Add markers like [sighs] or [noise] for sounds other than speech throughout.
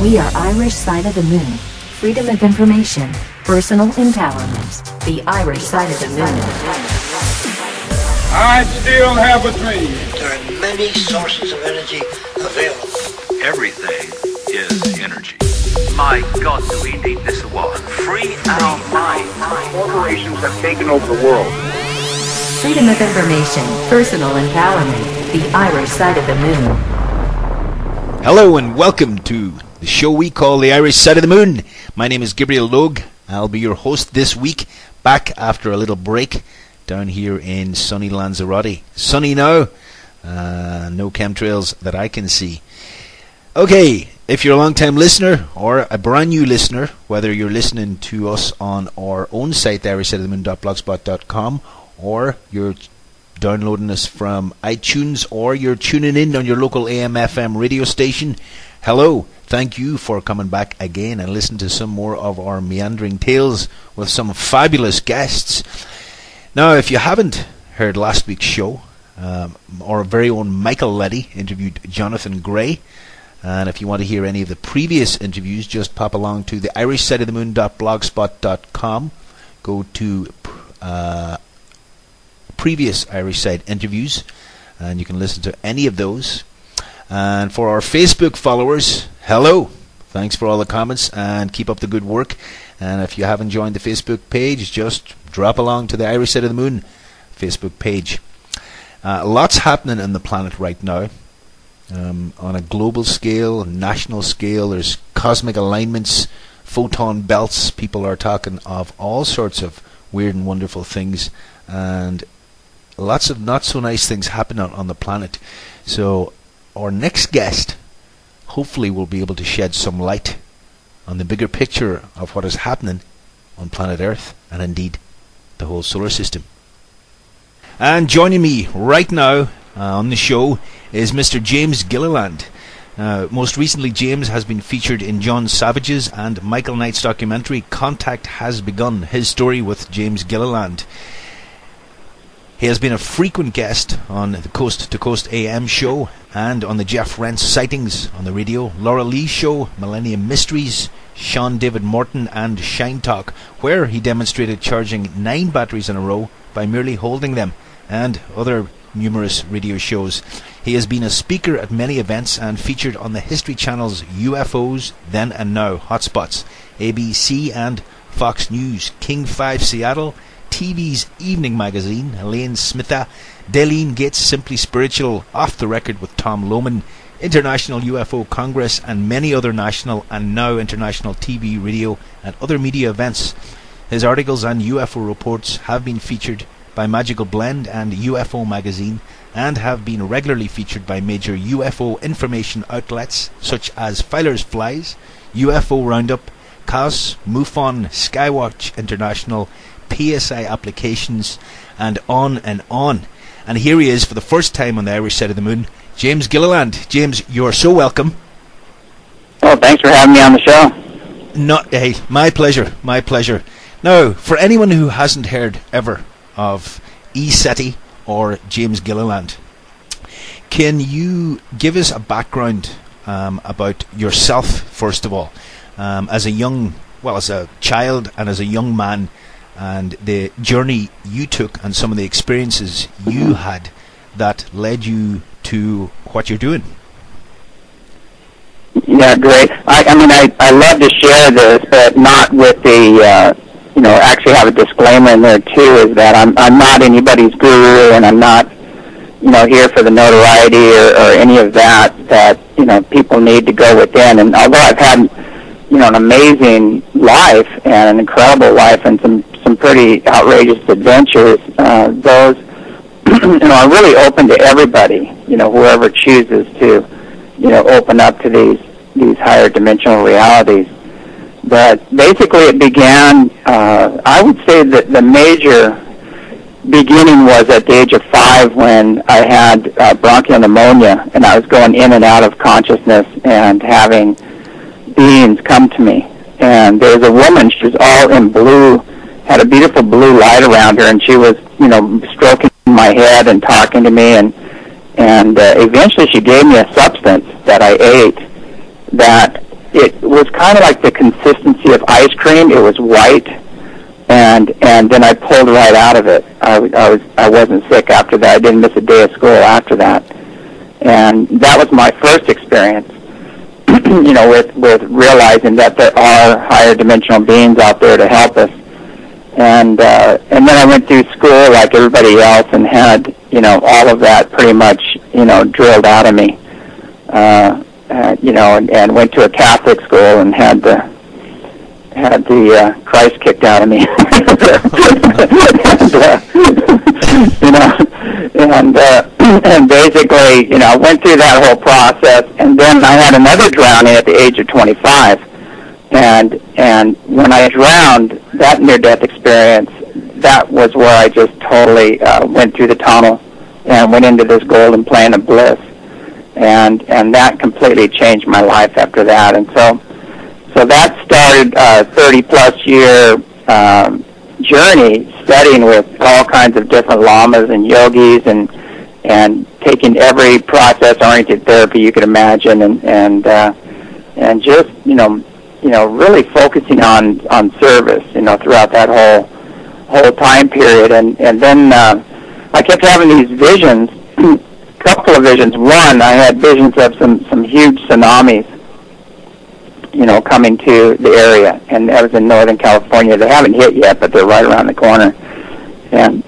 We are Irish Side of the Moon. Freedom of information, personal empowerment. The Irish Side of the Moon. I still have a dream. There are many sources of energy available. Everything is energy. My God, do we need this war? Free our minds. Corporations have taken over the world. Freedom of information, personal empowerment. The Irish Side of the Moon. Hello and welcome to the show we call The Irish Side of the Moon. My name is Gabriel Logue. I'll be your host this week, back after a little break down here in sunny Lanzarote. Sunny now, uh, no chemtrails that I can see. Okay, if you're a long time listener or a brand new listener, whether you're listening to us on our own site, theirishsideofthemoon.blogspot.com, or you're downloading us from iTunes, or you're tuning in on your local AM FM radio station, hello. Thank you for coming back again and listen to some more of our meandering tales with some fabulous guests. Now, if you haven't heard last week's show, um, our very own Michael Letty interviewed Jonathan Gray. And if you want to hear any of the previous interviews, just pop along to the Irish Side of the Moon.blogspot.com. Go to uh, previous Irish Side interviews, and you can listen to any of those. And for our Facebook followers, hello. Thanks for all the comments and keep up the good work. And if you haven't joined the Facebook page, just drop along to the Irish Side of the Moon Facebook page. Uh, lots happening on the planet right now. Um, on a global scale, national scale, there's cosmic alignments, photon belts. People are talking of all sorts of weird and wonderful things, and lots of not so nice things happen on, on the planet. So, our next guest hopefully will be able to shed some light on the bigger picture of what is happening on planet Earth and indeed the whole solar system. And joining me right now uh, on the show is Mr. James Gilliland. Uh, most recently, James has been featured in John Savage's and Michael Knight's documentary Contact Has Begun, his story with James Gilliland. He has been a frequent guest on the Coast to Coast AM show and on the Jeff Rense sightings on the radio, Laura Lee show, Millennium Mysteries, Sean David Morton, and Shine Talk, where he demonstrated charging nine batteries in a row by merely holding them, and other numerous radio shows. He has been a speaker at many events and featured on the History Channel's UFOs Then and Now Hotspots, ABC and Fox News, King 5 Seattle, TV's Evening Magazine, Elaine Smitha, Delene Gates Simply Spiritual, Off the Record with Tom Lohman, International UFO Congress, and many other national and now international TV, radio, and other media events. His articles and UFO reports have been featured by Magical Blend and UFO Magazine and have been regularly featured by major UFO information outlets such as Filer's Files, UFO Roundup, COS, MUFON, Skywatch International, PSI applications, and on and on. And here he is for the first time on the Irish side of the moon, James Gilliland. James, you are so welcome. Well, thanks for having me on the show. Not, hey, my pleasure, my pleasure. Now, for anyone who hasn't heard ever of E. SETI or James Gilliland, can you give us a background um, about yourself, first of all, um, as a young, well, as a child and as a young man, and the journey you took and some of the experiences you had that led you to what you're doing? Yeah, great. I, I mean, I, I love to share this, but not with the, uh, you know, actually have a disclaimer in there too, is that I'm, I'm not anybody's guru and I'm not, you know, here for the notoriety or, or any of that, that, you know, people need to go within. And although I've had, you know, an amazing life and an incredible life and some, some pretty outrageous adventures, uh, those, [clears throat] you know, are really open to everybody, you know, whoever chooses to, you know, open up to these, these higher dimensional realities. But basically it began, uh, I would say that the major beginning was at the age of five when I had uh, bronchial pneumonia and I was going in and out of consciousness and having beings come to me. And there was a woman, she was all in blue, had a beautiful blue light around her and she was, you know, stroking my head and talking to me and and uh, eventually she gave me a substance that I ate that it was kind of like the consistency of ice cream. It was white, and and then I pulled right out of it. I, I was I wasn't sick after that. I didn't miss a day of school after that, and that was my first experience. [clears throat] you know, with with realizing that there are higher dimensional beings out there to help us. And uh, and then I went through school like everybody else and had you know all of that pretty much you know drilled out of me. Uh, uh, you know, and, and went to a Catholic school and had the had the uh, Christ kicked out of me. [laughs] and, uh, you know, and uh, [clears throat] and basically, you know, went through that whole process, and then I had another drowning at the age of 25, and and when I drowned, that near-death experience, that was where I just totally uh, went through the tunnel and went into this golden plane of bliss and and that completely changed my life after that. And so so that started a 30 plus year um, journey studying with all kinds of different lamas and yogis and and taking every process oriented therapy you could imagine and and uh, and just you know you know really focusing on on service you know throughout that whole whole time period and and then uh, I kept having these visions [clears throat] couple of visions. One, I had visions of some some huge tsunamis, you know, coming to the area, and that was in Northern California. They haven't hit yet, but they're right around the corner. And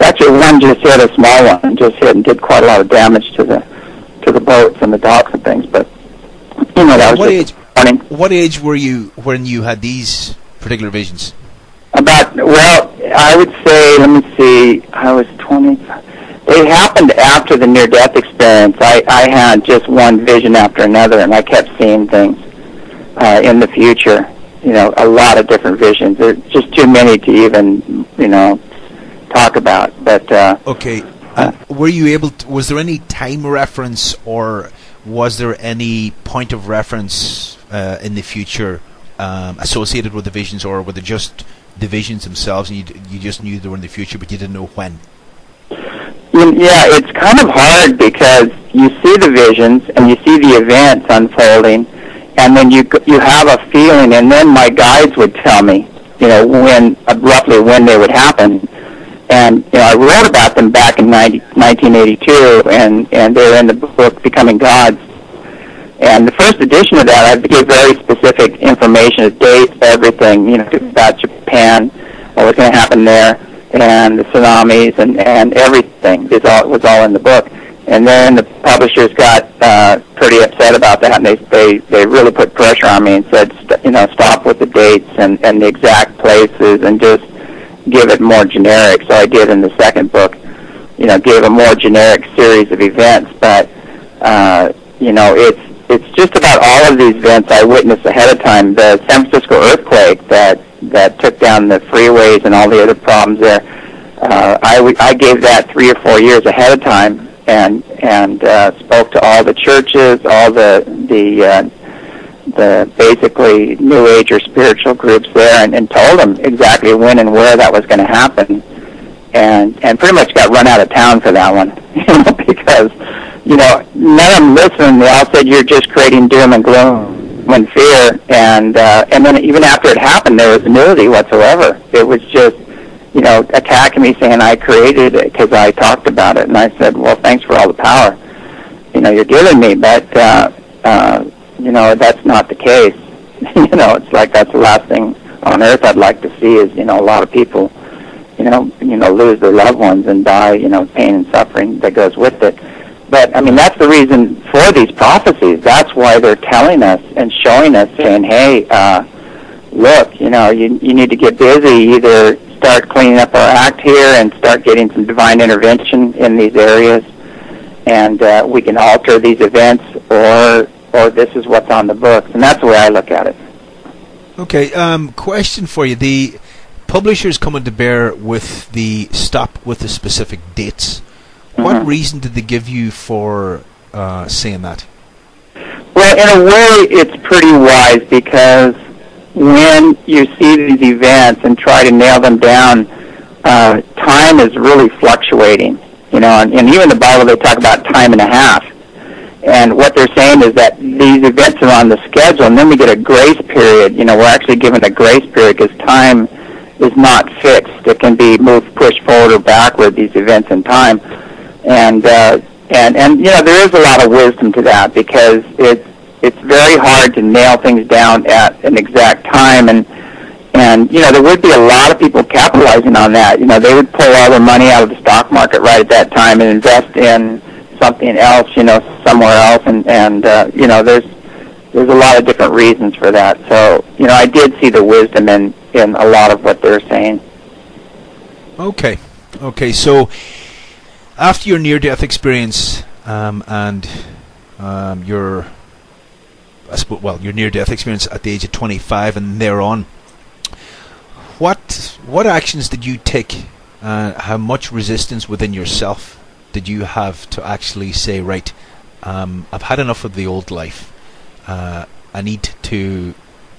actually, one just hit a small one, just hit and did quite a lot of damage to the to the boats and the docks and things. But you know, that was what just age? Morning. What age were you when you had these particular visions? About well, I would say, let me see, I was twenty. It happened after the near-death experience. I, I had just one vision after another, and I kept seeing things uh, in the future. You know, a lot of different visions. There's just too many to even, you know, talk about. But uh, Okay. Were you able? To, was there any time reference, or was there any point of reference uh, in the future um, associated with the visions, or were they just the visions themselves, and you you just knew they were in the future, but you didn't know when? Yeah, it's kind of hard because you see the visions and you see the events unfolding, and then you you have a feeling, and then my guides would tell me, you know, when uh, roughly when they would happen, and you know, I wrote about them back in 90, 1982, and and they're in the book Becoming Gods. And the first edition of that, I gave very specific information, dates, everything, you know, about Japan, what was going to happen there, and the tsunamis, and and everything. It's all was all in the book. And then the publishers got uh, pretty upset about that, and they they they really put pressure on me and said, st- you know, stop with the dates and and the exact places, and just give it more generic. So I did in the second book, you know, gave a more generic series of events, but uh, you know, it's it's just about all of these events I witnessed ahead of time. The San Francisco earthquake that that took down the freeways and all the other problems there. Uh, I gave that three or four years ahead of time, and and uh, spoke to all the churches, all the the uh, the basically new age or spiritual groups there, and, and told them exactly when and where that was going to happen, and and pretty much got run out of town for that one, [laughs] you know, because you know none of them listened. They all said you're just creating doom and gloom and fear, and uh, and then even after it happened, there was nudity whatsoever. It was just you know attacking me saying I created it because I talked about it, and I said, well, thanks for all the power, you know, you're giving me, but. Uh, uh, you know that's not the case. [laughs] you know, it's like that's the last thing on earth I'd like to see is you know a lot of people, you know, you know lose their loved ones and die, you know, pain and suffering that goes with it. But I mean that's the reason for these prophecies. That's why they're telling us and showing us, saying, hey, uh, look, you know, you you need to get busy. Either start cleaning up our act here and start getting some divine intervention in these areas and uh, we can alter these events, or or this is what's on the books, and that's the way I look at it. Okay. Um, question for you: The publishers coming to bear with the stop with the specific dates. What Mhm. reason did they give you for uh, saying that? Well, in a way, it's pretty wise because when you see these events and try to nail them down, uh, time is really fluctuating. You know, and, and even in the Bible they talk about time and a half. and what they're saying is that these events are on the schedule, and then we get a grace period. You know, we're actually given a grace period because time is not fixed. It can be moved, pushed forward or backward. These events in time, and uh, and and you know, there is a lot of wisdom to that because it's it's very hard to nail things down at an exact time. And and you know there would be a lot of people capitalizing on that. You know they would pull all their money out of the stock market right at that time and invest in something else you know somewhere else. And and uh, you know there's there's a lot of different reasons for that. So you know I did see the wisdom in in a lot of what they're saying. Okay, okay. So after your near-death experience um, and um, your, I suppose, well, your near-death experience at the age of 25 and thereon, what what actions did you take? Uh, how much resistance within yourself did you have to actually say, right, um, I've had enough of the old life. Uh, I need to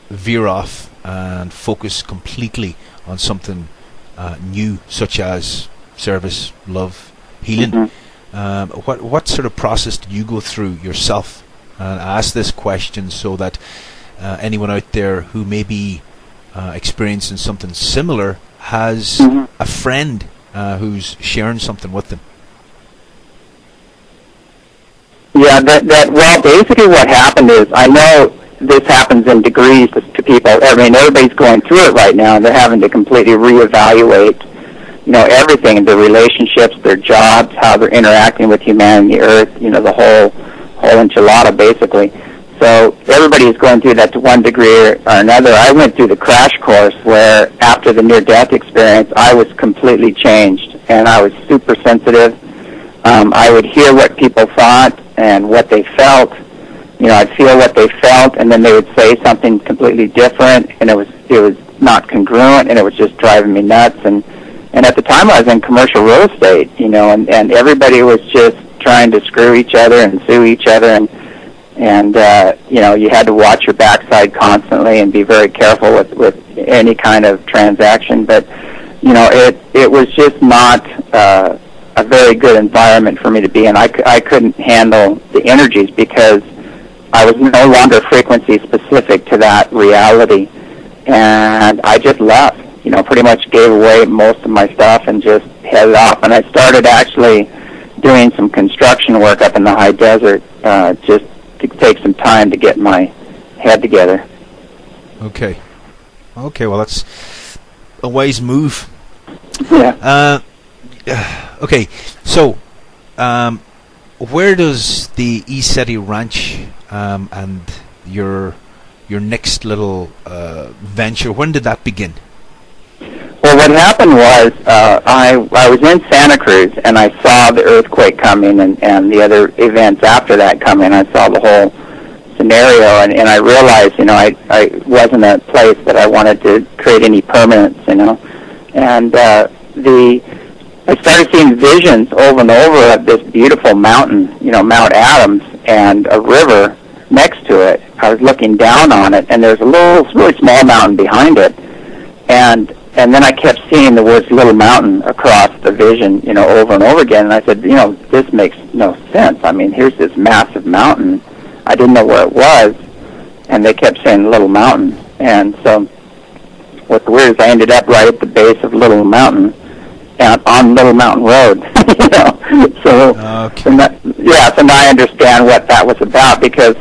veer off and focus completely on something uh, new, such as service, love, healing. Mhm. Um, what what sort of process did you go through yourself? And I ask this question so that uh, anyone out there who may be uh, experiencing something similar has Mhm. a friend uh, who's sharing something with them. Yeah, that, that, well, basically what happened is, I know this happens in degrees to, to people. I mean, everybody's going through it right now. And they're having to completely reevaluate, you know, everything, their relationships, their jobs, how they're interacting with humanity, Earth, you know, the whole, whole enchilada, basically. So everybody is going through that to one degree or, or another. I went through the crash course where after the near-death experience, I was completely changed, and I was super sensitive. Um, I would hear what people thought and what they felt. You know, I'd feel what they felt, and then they would say something completely different, and it was it was not congruent, and it was just driving me nuts. And and at the time, I was in commercial real estate, you know, and and everybody was just trying to screw each other and sue each other, and and uh, you know, you had to watch your backside constantly and be very careful with with any kind of transaction. But you know, it it was just not. Uh, a very good environment for me to be in. I, I couldn't handle the energies because I was no longer frequency specific to that reality. And I just left, you know, pretty much gave away most of my stuff and just headed off. And I started actually doing some construction work up in the high desert uh, just to take some time to get my head together. Okay. Okay, well that's a wise move. Yeah. Uh, [sighs] okay, so um, where does the ECETI Ranch um, and your your next little uh, venture? When did that begin? Well, what happened was uh, I I was in Santa Cruz and I saw the earthquake coming and and the other events after that coming. I saw the whole scenario and and I realized you know I I wasn't a place that I wanted to create any permanence you know, and uh, the I started seeing visions over and over of this beautiful mountain you know Mount Adams and a river next to it. I was looking down on it and there's a little really small mountain behind it and and then I kept seeing the words "little mountain" across the vision, you know, over and over again. And I said, you know, this makes no sense. I mean, here's this massive mountain. I didn't know where it was, and they kept saying "little mountain." And so, what's weird is I ended up right at the base of Little Mountain, and on Little Mountain Road. [laughs] you know, so Okay. and that, yeah, so now I understand what that was about because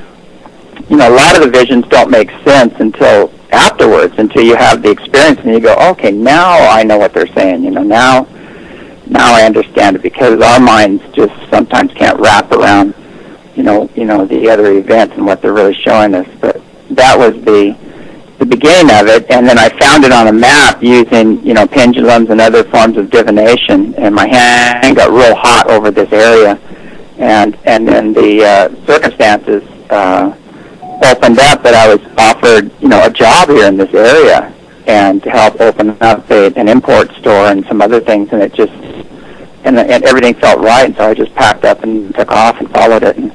you know a lot of the visions don't make sense until afterwards, until you have the experience and you go, okay, now I know what they're saying. You know, now now I understand it because our minds just sometimes can't wrap around you know you know the other events and what they're really showing us. But that was the the beginning of it, and then I found it on a map using, you know, pendulums and other forms of divination, and my hand got real hot over this area, and and then the uh, circumstances uh, opened up that I was offered, you know, a job here in this area, and to help open up a, an import store and some other things, and it just and, and everything felt right, and so I just packed up and took off and followed it, and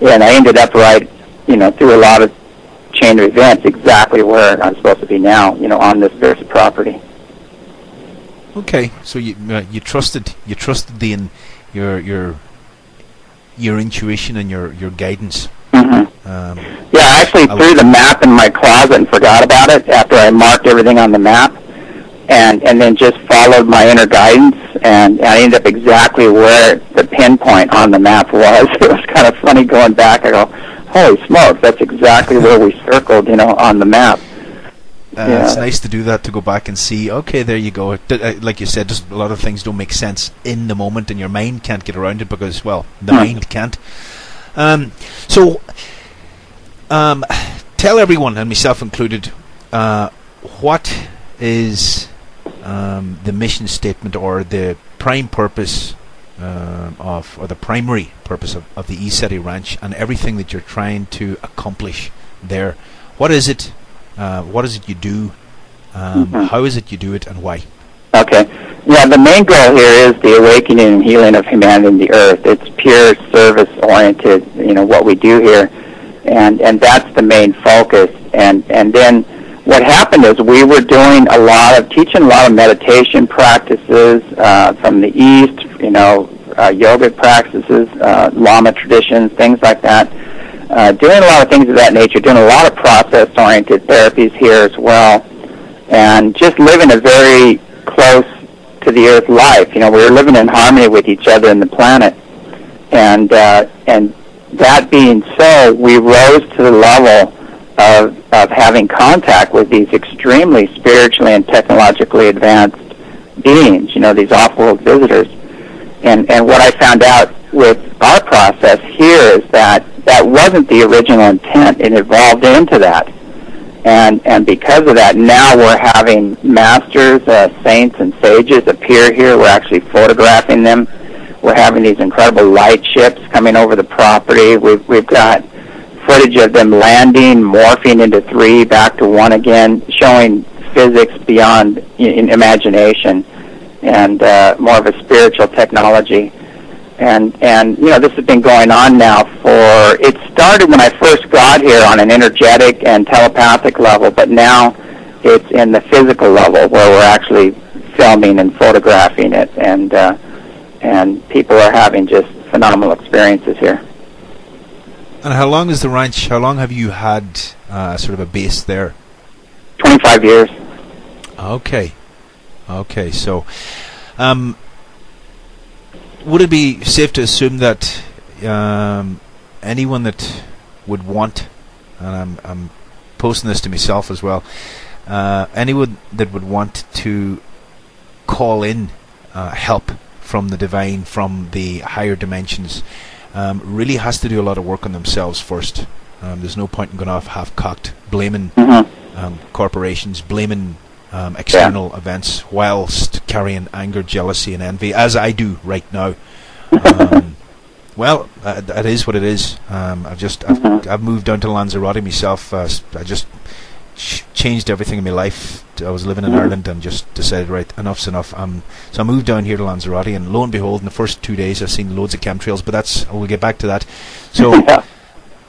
and I ended up right, you know, through a lot of chain of events exactly where I'm supposed to be now, you know, on this very property. Okay, so you uh, you trusted you trusted the in, your your your intuition and your your guidance. Hmm Um, Yeah, I actually I threw the map in my closet and forgot about it after I marked everything on the map, and and then just followed my inner guidance, and I ended up exactly where the pinpoint on the map was. [laughs] It was kind of funny going back. I go, holy smokes, that's exactly where we circled, you know, on the map. Uh, Yeah. It's nice to do that to go back and see. Okay, there you go. It, uh, like you said, just a lot of things don't make sense in the moment, and your mind can't get around it because, well, the Hmm. mind can't. Um, so, um, tell everyone, and myself included, uh, what is um, the mission statement or the prime purpose um of, or the primary purpose of, of the ECETI Ranch, and everything that you're trying to accomplish there. What is it? Uh, what is it you do? Um, Mhm. how is it you do it, and why? Okay. Yeah, the main goal here is the awakening and healing of humanity and the earth. It's pure service oriented, you know, what we do here. And and that's the main focus. And and then what happened is we were doing a lot of teaching a lot of meditation practices uh, from the east, you know, uh, yoga practices, uh, Lama traditions, things like that. Uh, doing a lot of things of that nature, doing a lot of process oriented therapies here as well and just living a very close to the earth life. You know, we were living in harmony with each other and the planet, and uh, and that being so, we rose to the level of of having contact with these extremely spiritually and technologically advanced beings. You know, these off-world visitors, and and what I found out with our process here is that that wasn't the original intent. It evolved into that and and because of that, now we're having masters, uh, saints, and sages appear here. We're actually photographing them. We're having these incredible light ships coming over the property. We've we've got footage of them landing, morphing into three, back to one again, showing physics beyond in imagination, and uh, more of a spiritual technology and and you know this has been going on now for it started when I first got here on an energetic and telepathic level, but now it's in the physical level where we're actually filming and photographing it, and uh, and people are having just phenomenal experiences here. And how long is the ranch? How long have you had uh, sort of a base there? Twenty five years. Okay, okay. So, um, would it be safe to assume that um, anyone that would want, and I'm, I'm posting this to myself as well, uh, anyone that would want to call in uh, help from the divine, from the higher dimensions, um, really has to do a lot of work on themselves first. Um, there's no point in going off half-cocked, blaming hmm um, corporations, blaming um, external events whilst carrying anger, jealousy, and envy, as I do right now. [laughs] Um, well, uh, that is what it is. Um, I've just I've, Mhm. I've moved down to Lanzarote myself. Uh, I just ch- changed everything in my life. I was living in Mhm. Ireland and just decided, right, enough's enough. Um, so I moved down here to Lanzarote, and lo and behold, in the first two days, I've seen loads of chemtrails. But that's we'll get back to that. So [laughs] yeah.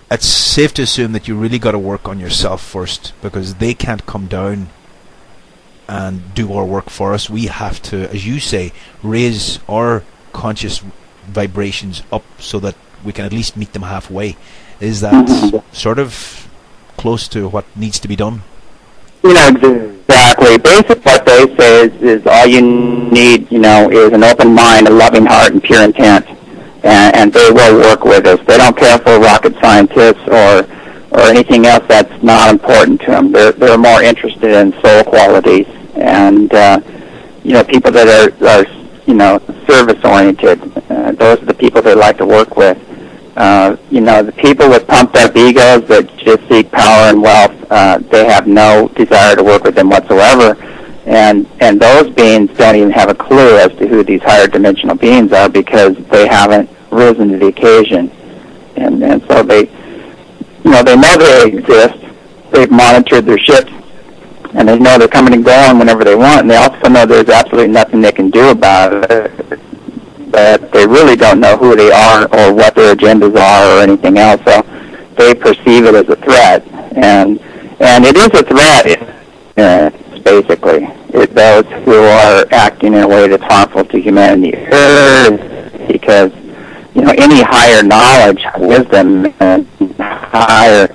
it's safe to assume that you really got to work on yourself first because they can't come down and do our work for us. We have to, as you say, raise our conscious vibrations up so that we can at least meet them halfway. Is that sort of close to what needs to be done? You know exactly. Basically, what they say is, is all you need, you know, is an open mind, a loving heart, and pure intent, and, and they will work with us. They don't care for rocket scientists or or anything else that's not important to them. They're they're more interested in soul qualities and uh, you know people that are are you know service oriented. Uh, those are the people they like to work with. Uh, you know, the people with pumped up egos that just seek power and wealth, uh, they have no desire to work with them whatsoever. And and those beings don't even have a clue as to who these higher dimensional beings are because they haven't risen to the occasion. And and so they, you know, they know they exist. They've monitored their ships, and they know they're coming and going whenever they want. And they also know there's absolutely nothing they can do about it but they really don't know who they are or what their agendas are or anything else. So they perceive it as a threat, and and it is a threat. Uh, basically, it, those who are acting in a way that's harmful to humanity, because you know any higher knowledge, wisdom, and higher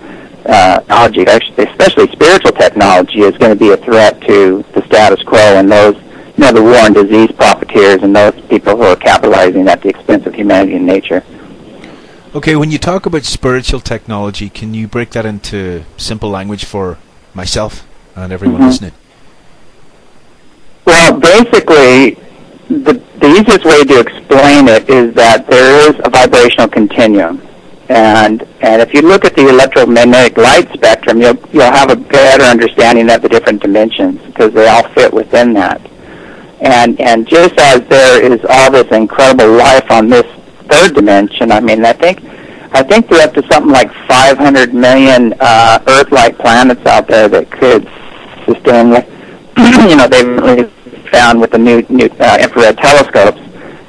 technology, especially spiritual technology, is going to be a threat to the status quo and those, you know, the war and disease profiteers and those people who are capitalizing at the expense of humanity and nature. Okay, when you talk about spiritual technology, can you break that into simple language for myself and everyone Mhm. listening? Well, basically, the, the easiest way to explain it is that there is a vibrational continuum. And, and if you look at the electromagnetic light spectrum, you'll, you'll have a better understanding of the different dimensions because they all fit within that. And, and just as there is all this incredible life on this third dimension, I mean, I think, I think we're up to something like 500 million uh, Earth-like planets out there that could sustain [clears throat] you know they've really found with the new new uh, infrared telescopes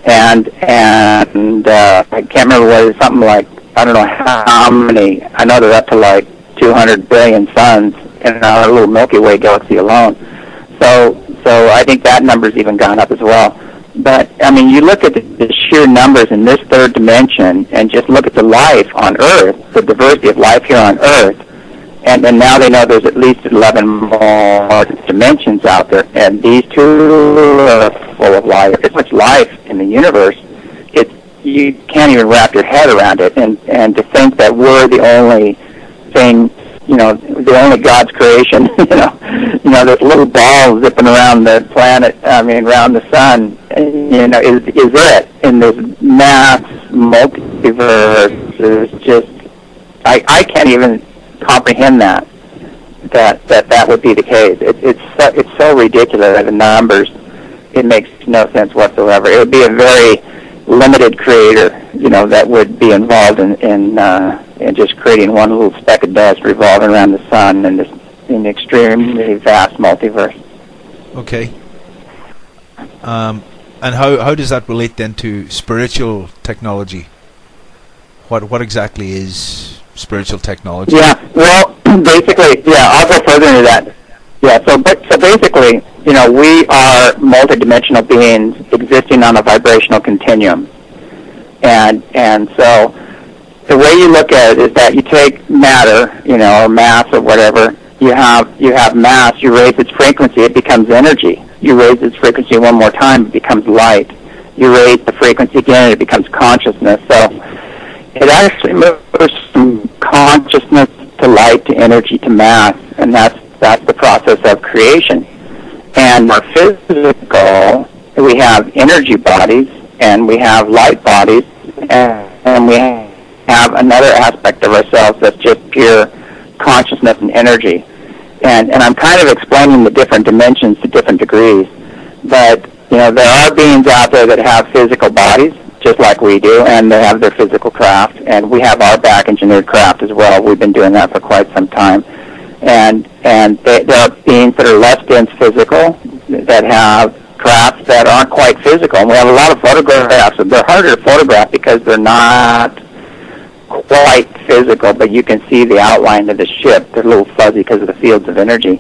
and and uh, I can't remember what it's something like I don't know how many I know they're up to like 200 billion suns in our little Milky Way galaxy alone so so I think that number's even gone up as well but I mean you look at the, sheer numbers in this third dimension and just look at the life on Earth the diversity of life here on Earth and and now they know there's at least 11 more dimensions out there, and these two are full of life. There's much life in the universe. You can't even wrap your head around it, and and to think that we're the only thing, you know, the only God's creation, [laughs] you know, you know, this little ball zipping around the planet, I mean, around the sun, you know, is is it in this mass multiverse? Is just I I can't even comprehend that that that that would be the case. It, it's so, it's so ridiculous the numbers. It makes no sense whatsoever. It would be a very limited creator, you know, that would be involved in in, uh, in just creating one little speck of dust revolving around the sun in this in extremely vast multiverse. Okay. Um, and how how does that relate then to spiritual technology? What what exactly is spiritual technology? Yeah. Well, [clears throat] basically, yeah. I'll go further into that. Yeah. So, but so basically, you know, we are multidimensional beings existing on a vibrational continuum, and and so the way you look at it is that you take matter, you know, or mass or whatever. You have you have mass. You raise its frequency, it becomes energy. You raise its frequency one more time, it becomes light. You raise the frequency again, it becomes consciousness. So it actually moves from consciousness to light to energy to mass, and that's that's the process of creation. And our physical, we have energy bodies and we have light bodies, and, and we have another aspect of ourselves that's just pure consciousness and energy. And and I'm kind of explaining the different dimensions to different degrees, but you know there are beings out there that have physical bodies just like we do, and they have their physical craft, and we have our back engineered craft as well. We've been doing that for quite some time, and and they, there are beings that are less dense physical that have crafts that aren't quite physical, and we have a lot of photographs. They're harder to photograph because they're not quite physical, but you can see the outline of the ship. They're a little fuzzy because of the fields of energy.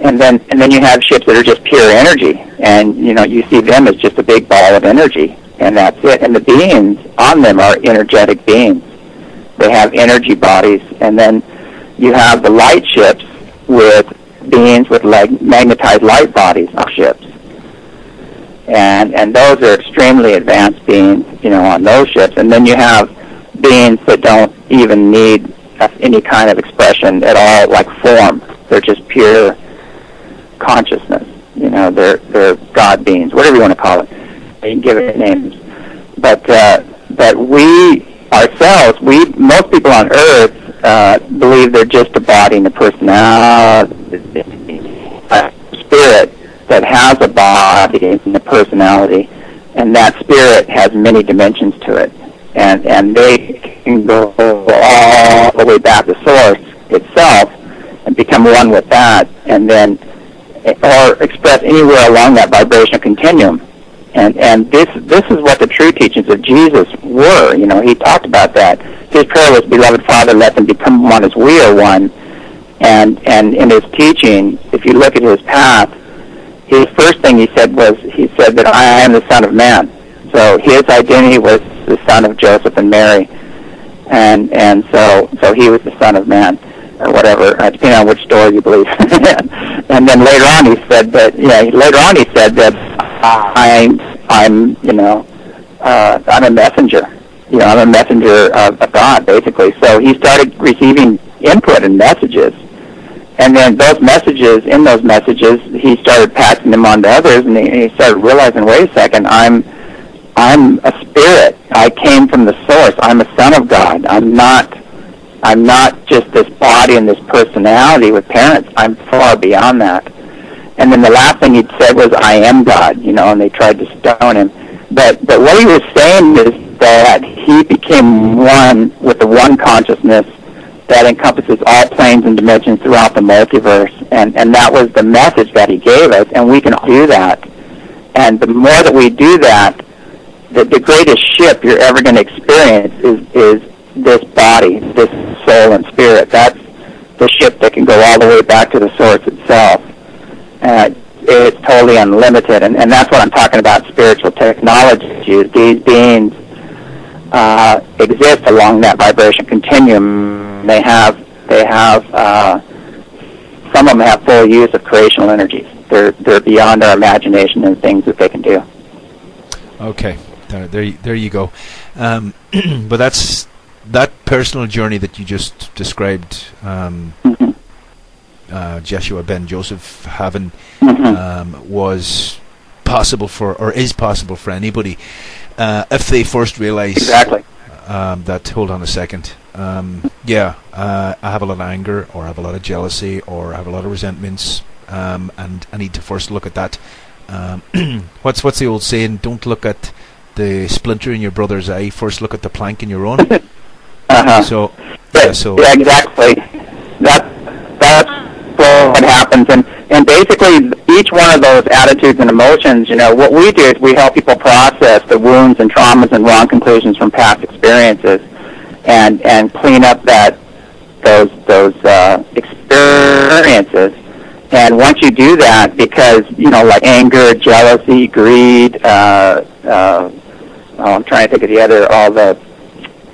And then and then you have ships that are just pure energy, and you know you see them as just a big ball of energy, and that's it. And the beings on them are energetic beings. They have energy bodies, and then you have the light ships with beings with like magnetized light bodies on ships. And and those are extremely advanced beings, you know, on those ships. And then you have beings that don't even need any kind of expression at all, like form. They're just pure consciousness. You know, they're they're God beings, whatever you want to call it. You can give it names. But uh, but we ourselves, we most people on Earth uh, believe they're just a body and a personality, a spirit that has a body and a personality, and that spirit has many dimensions to it, and and they can go all the way back to source itself and become one with that, and then or express anywhere along that vibrational continuum. And and this this is what the true teachings of Jesus were. You know, he talked about that. His prayer was, "Beloved Father, let them become one as we are one." And and in his teaching, if you look at his path, his first thing he said was he said that I am the Son of Man. So his identity was the son of Joseph and Mary, and and so so he was the son of man or whatever, uh, depending on which story you believe. [laughs] and then later on, he said that. Yeah, later on, he said that I'm I'm you know uh, I'm a messenger. You know, I'm a messenger of, of God, basically. So he started receiving input and messages, and then those messages, in those messages, he started passing them on to others, and he, he started realizing, wait a second, I'm I'm a spirit. I came from the source. I'm a son of God. I'm not I'm not just this body and this personality with parents. I'm far beyond that. And then the last thing he said was, I am God, you know, and they tried to stone him. But, but what he was saying is that he became one with the one consciousness that encompasses all planes and dimensions throughout the multiverse. And, and that was the message that he gave us, and we can do that. And the more that we do that, the, the greatest ship you're ever going to experience is, is this body, this soul and spirit. That's the ship that can go all the way back to the source itself. Uh, it's totally unlimited, and, and that's what I'm talking about. Spiritual technologies. These beings uh, exist along that vibration continuum. They have they have uh, some of them have full use of creational energies. They're they're beyond our imagination and things that they can do. Okay, there, there, there you go. Um, [clears throat] but that's that personal journey that you just described, um, Mm-hmm. Uh, Jeshua ben Joseph having, Mm-hmm. um, was possible for, or is possible for anybody, uh, if they first realize Exactly. um, that. Hold on a second. Um, yeah, uh, I have a lot of anger, or I have a lot of jealousy, or I have a lot of resentments, um, and I need to first look at that. Um, [clears throat] what's what's the old saying? Don't look at the splinter in your brother's eye. First, look at the plank in your own. [laughs] Uh-huh. So, Yeah, so yeah, exactly. That that's happens, and and basically each one of those attitudes and emotions, you know, what we do is we help people process the wounds and traumas and wrong conclusions from past experiences, and and clean up that those those uh, experiences. And once you do that, because you know, like anger, jealousy, greed, uh, uh, oh, I'm trying to think of the other, all the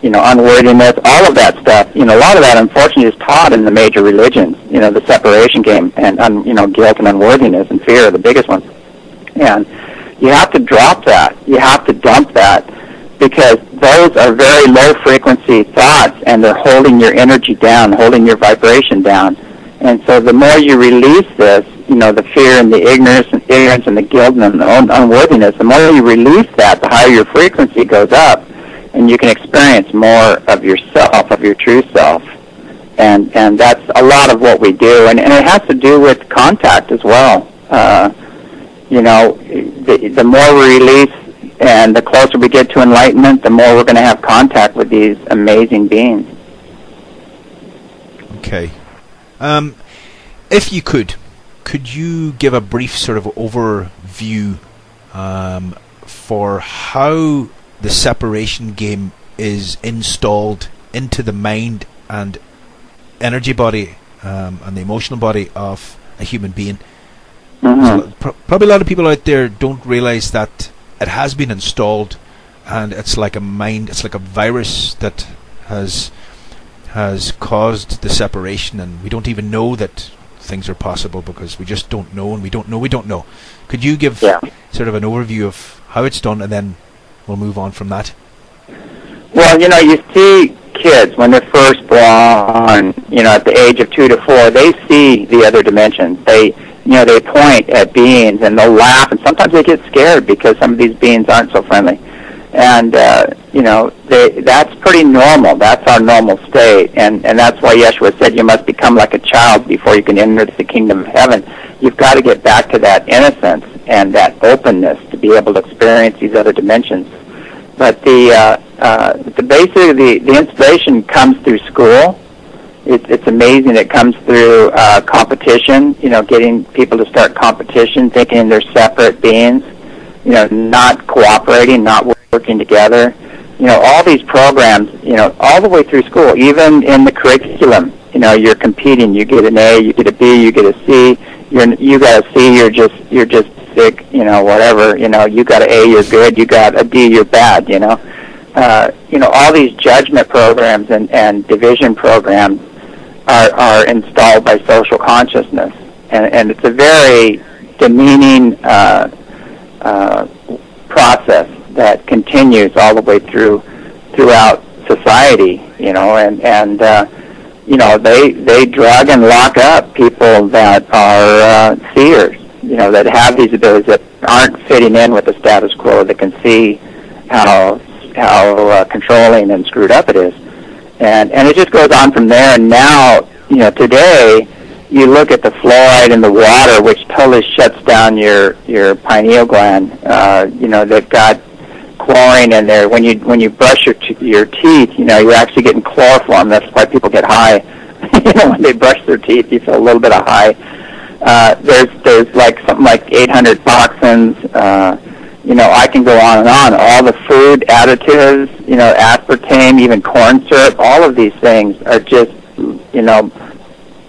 you know, unworthiness, all of that stuff. You know, a lot of that unfortunately is taught in the major religions. You know, the separation game and un, you know, guilt and unworthiness and fear are the biggest ones. And you have to drop that. You have to dump that because those are very low frequency thoughts and they're holding your energy down, holding your vibration down. And so the more you release this, you know, the fear and the ignorance and ignorance and the guilt and the un- unworthiness, the more you release that, the higher your frequency goes up and you can experience more of yourself, of your true self. And and that's a lot of what we do, and, and it has to do with contact as well. Uh, you know, the, the more we release and the closer we get to enlightenment, the more we're going to have contact with these amazing beings. okay. Um, if you could, could you give a brief sort of overview um, for how the separation game is installed into the mind and energy body um, and the emotional body of a human being? So, pro- probably a lot of people out there don't realize that it has been installed, and it's like a mind, it's like a virus that has has caused the separation, and we don't even know that things are possible because we just don't know, and we don't know, we don't know. Could you give Yeah. sort of an overview of how it's done, and then we'll move on from that? Well, you know, you see kids when they're first born, you know, at the age of two to four, they see the other dimensions. They, you know, they point at beings and they'll laugh, and sometimes they get scared because some of these beings aren't so friendly. And uh, you know, they, that's pretty normal. That's our normal state, and and that's why Yeshua said you must become like a child before you can enter the kingdom of heaven. You've got to get back to that innocence and that openness to be able to experience these other dimensions. But the uh, uh, the basically the the inspiration comes through school. It's it's amazing. It comes through uh, competition. You know, getting people to start competition, thinking they're separate beings. You know, not cooperating, not working together. You know, all these programs. You know, all the way through school, even in the curriculum. You know, you're competing. You get an A, you get a B, you get a C. You're you got a C. You're just you're just basic, you know, whatever, you know, you got an A, you're good. You got a D, you're bad. You know, uh, you know, all these judgment programs and and division programs are are installed by social consciousness, and and it's a very demeaning uh, uh, process that continues all the way through throughout society. You know, and and uh, you know they they drug and lock up people that are uh, seers. You know, that have these abilities that aren't fitting in with the status quo. That can see how how uh, controlling and screwed up it is, and and it just goes on from there. And now, you know, today you look at the fluoride in the water, which totally shuts down your your pineal gland. Uh, you know, they've got chlorine in there. When you when you brush your t- your teeth, you know, you're actually getting chloroform. That's why people get high. [laughs] you know, when they brush their teeth, you feel a little bit of high. Uh, there's there's like something like 800 toxins. Uh, you know, I can go on and on. All the food additives, you know, aspartame, even corn syrup, all of these things are just, you know,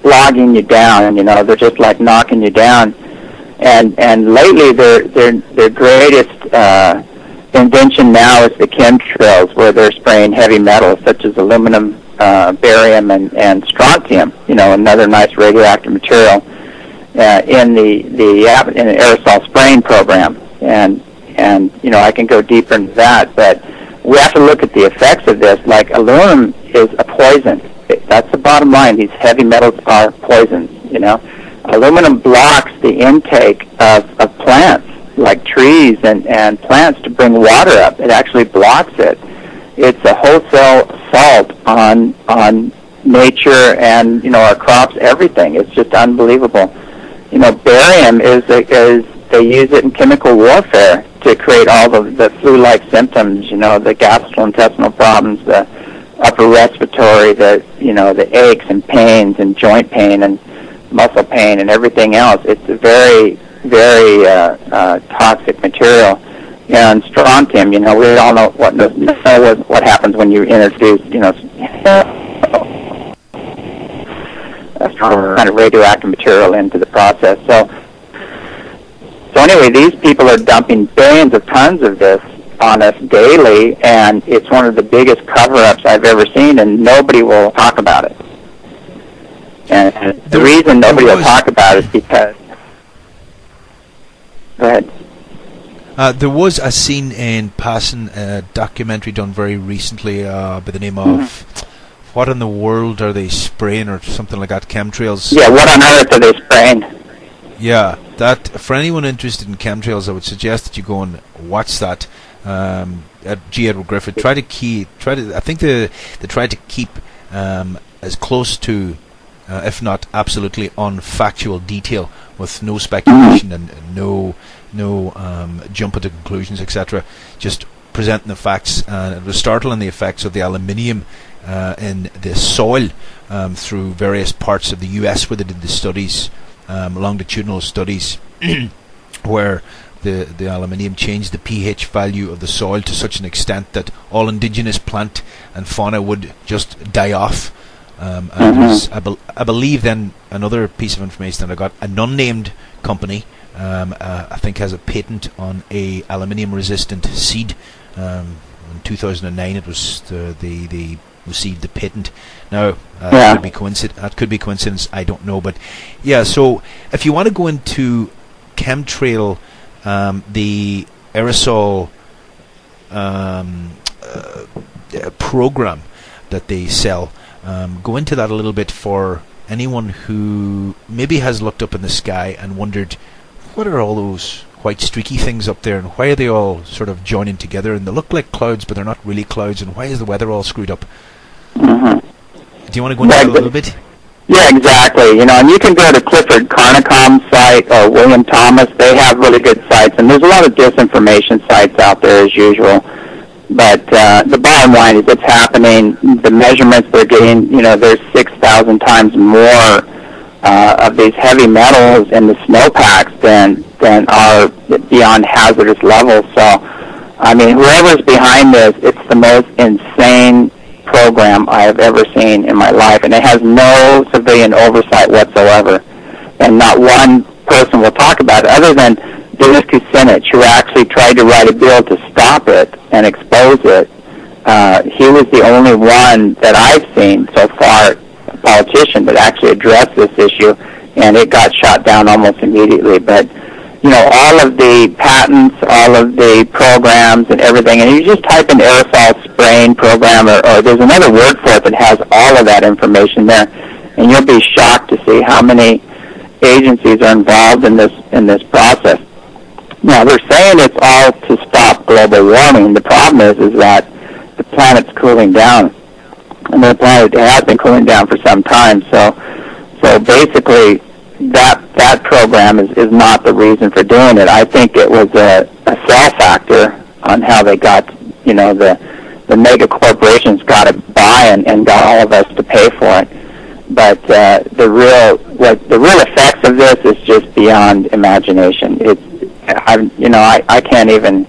logging you down. You know, they're just like knocking you down. And and lately, their their their greatest uh, invention now is the chemtrails, where they're spraying heavy metals such as aluminum, uh, barium, and and strontium. You know, another nice radioactive material uh, in the the in an aerosol spraying program. And and you know, I can go deeper into that, but we have to look at the effects of this. Like aluminum is a poison. That's the bottom line. These heavy metals are poisons. You know, aluminum blocks the intake of, of plants, like trees and, and plants, to bring water up. It actually blocks it. It's a wholesale assault on on nature and you know our crops, everything. It's just unbelievable. You know, barium is is they use it in chemical warfare to create all the, the flu-like symptoms. You know, the gastrointestinal problems, the upper respiratory, the you know the aches and pains and joint pain and muscle pain and everything else. It's a very very uh, uh, toxic material. And strontium, you know, we all know what know what, what happens when you introduce, you know, strong kind of radioactive material into the process. So, so anyway, these people are dumping billions of tons of this on us daily, and it's one of the biggest cover-ups I've ever seen, and nobody will talk about it. And the reason nobody will talk about it is because. Go ahead. Uh, there was a scene in passing a documentary done very recently uh, by the name of Mm-hmm. What in the World Are They Spraying or something like that, chemtrails. Yeah, what on earth are they spraying? Yeah, that for anyone interested in chemtrails, I would suggest that you go and watch that. Um, at G. Edward Griffin, try to keep, try to. I think they they tried to keep um, as close to, uh, if not absolutely on factual detail, with no speculation and no no um, jump into conclusions, etc. Just presenting the facts, and it was startling the effects of the aluminium uh, in the soil um, through various parts of the U.S. where they did the studies, um, longitudinal studies, [clears throat] where the the aluminium changed the pH value of the soil to such an extent that all indigenous plant and fauna would just die off. Um, and there's, I, bel I believe then another piece of information that I got an unnamed company um, uh, I think has a patent on a aluminium resistant seed. Um, in 2009 it was the the, the received the patent. Now uh, Yeah. that could be coincidence. That could be coincidence. I don't know, but yeah. So if you want to go into chemtrail, um, the aerosol um, uh, program that they sell, um, go into that a little bit for anyone who maybe has looked up in the sky and wondered what are all those white streaky things up there and why are they all sort of joining together and they look like clouds but they're not really clouds and why is the weather all screwed up? Hmm Do you want to go into Yeah, that a little bit? Yeah, exactly. You know, and you can go to Clifford Carnicom's site or William Thomas. They have really good sites, and there's a lot of disinformation sites out there as usual. But uh, the bottom line is it's happening. The measurements they're getting, you know, there's 6,000 times more uh, of these heavy metals in the snowpacks than than are beyond hazardous levels. So, I mean, whoever's behind this, it's the most insane program I have ever seen in my life, and it has no civilian oversight whatsoever. And not one person will talk about it, other than Dennis Kucinich, who actually tried to write a bill to stop it and expose it, uh, he was the only one that I've seen so far, a politician, that actually addressed this issue, and it got shot down almost immediately. But you know, all of the patents, all of the programs and everything, and you just type in aerosol spraying program, or, or there's another word for it that has all of that information there, and you'll be shocked to see how many agencies are involved in this in this process. Now they're saying it's all to stop global warming. The problem is is that the planet's cooling down, and the planet has been cooling down for some time. So, so basically, that that program is, is not the reason for doing it. I think it was a, a sell factor on how they got, you know, the the mega corporations got to buy and, and got all of us to pay for it. But uh, the real what the real effects of this is just beyond imagination. It's I you know I, I can't even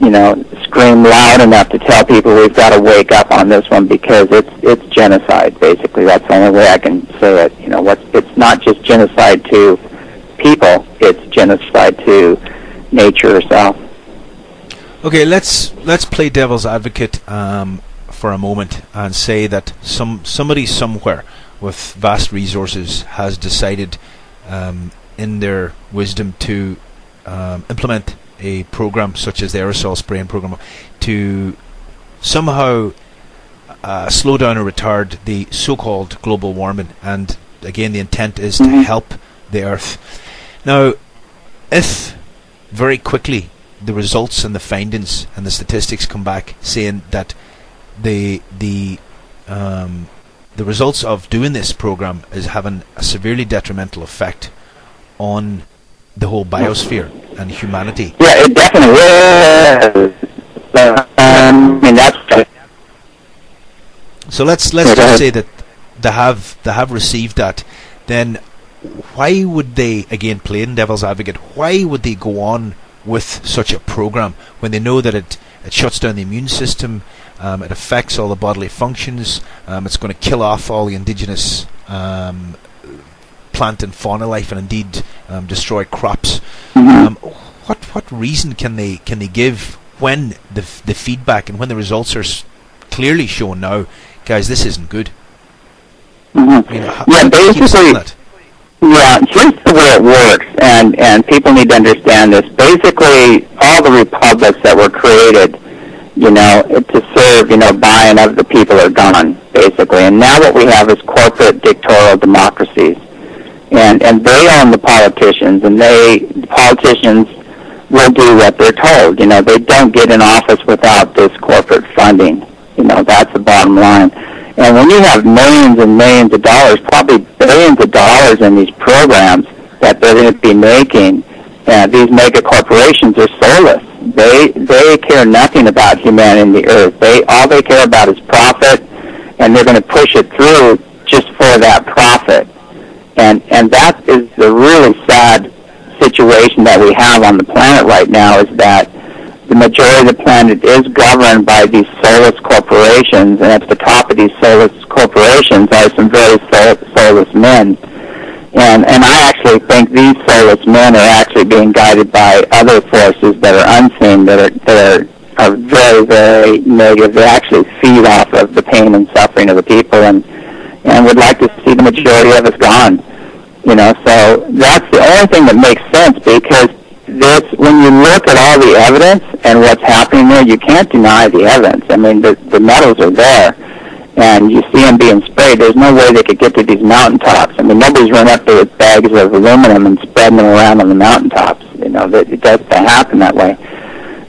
you know scream loud enough to tell people we've got to wake up on this one because it's it's genocide basically. That's the only way I can say it. You know what's it's not just genocide to people. It's genocide to nature herself. Okay, let's let's play devil's advocate um, for a moment and say that some somebody somewhere with vast resources has decided, um, in their wisdom, to um, implement a program such as the aerosol spraying program to somehow uh, slow down or retard the so-called global warming. And again, the intent is to help the Earth. Now, if very quickly the results and the findings and the statistics come back saying that the the um, the results of doing this program is having a severely detrimental effect on the whole biosphere and humanity. Yeah, it definitely is. Um, I mean, that's So let's let's just say that they have they have received that. Then why would they again playing devil's advocate? Why would they go on with such a program when they know that it it shuts down the immune system, um, it affects all the bodily functions, um, it's going to kill off all the indigenous um, plant and fauna life, and indeed um, destroy crops. Um, what what reason can they can they give when the the feedback and when the results are clearly shown now, guys, this isn't good. mhm. I mean, how, Yeah, how do you keep saying basically- Yeah, here's the way it works, and and people need to understand this. Basically, all the republics that were created, you know, to serve, you know, by and of the people are gone, basically. And now what we have is corporate dictatorial democracies, and and they own the politicians, and they the politicians will do what they're told. You know, they don't get in office without this corporate funding. You know, that's the bottom line. And when you have millions and millions of dollars, probably billions of dollars in these programs that they're going to be making, uh, these mega corporations are soulless. They they care nothing about humanity and the earth. They all they care about is profit, and they're going to push it through just for that profit. And and that is the really sad situation that we have on the planet right now is that the majority of the planet is governed by these soulless corporations, and at the top of these soulless corporations are some very soul, soulless men. And and I actually think these soulless men are actually being guided by other forces that are unseen, that are that are, are very very negative. They actually feed off of the pain and suffering of the people, and and would like to see the majority of us gone. You know, so that's the only thing that makes sense because this, when you look at all the evidence and what's happening there, you can't deny the evidence. I mean, the, the metals are there, and you see them being sprayed. There's no way they could get to these mountaintops. I mean, nobody's run up there with bags of aluminum and spreading them around on the mountaintops. You know, that it doesn't happen that way.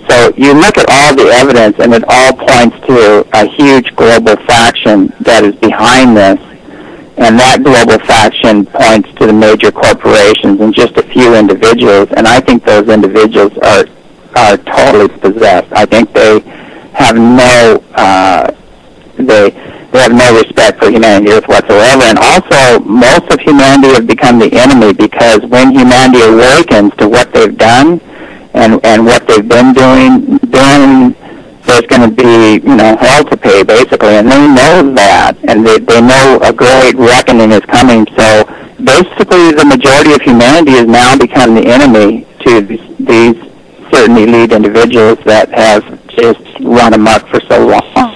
So you look at all the evidence, and it all points to a huge global faction that is behind this and that global faction points to the major corporations and just a few individuals. And I think those individuals are are totally possessed. I think they have no uh, they they have no respect for humanity whatsoever. And also, most of humanity have become the enemy because when humanity awakens to what they've done and and what they've been doing, then there's going to be, you know, hell to pay basically, and they know that, and they they know a great reckoning is coming. So basically, the majority of humanity has now become the enemy to these, these certain elite individuals that have just run amok for so long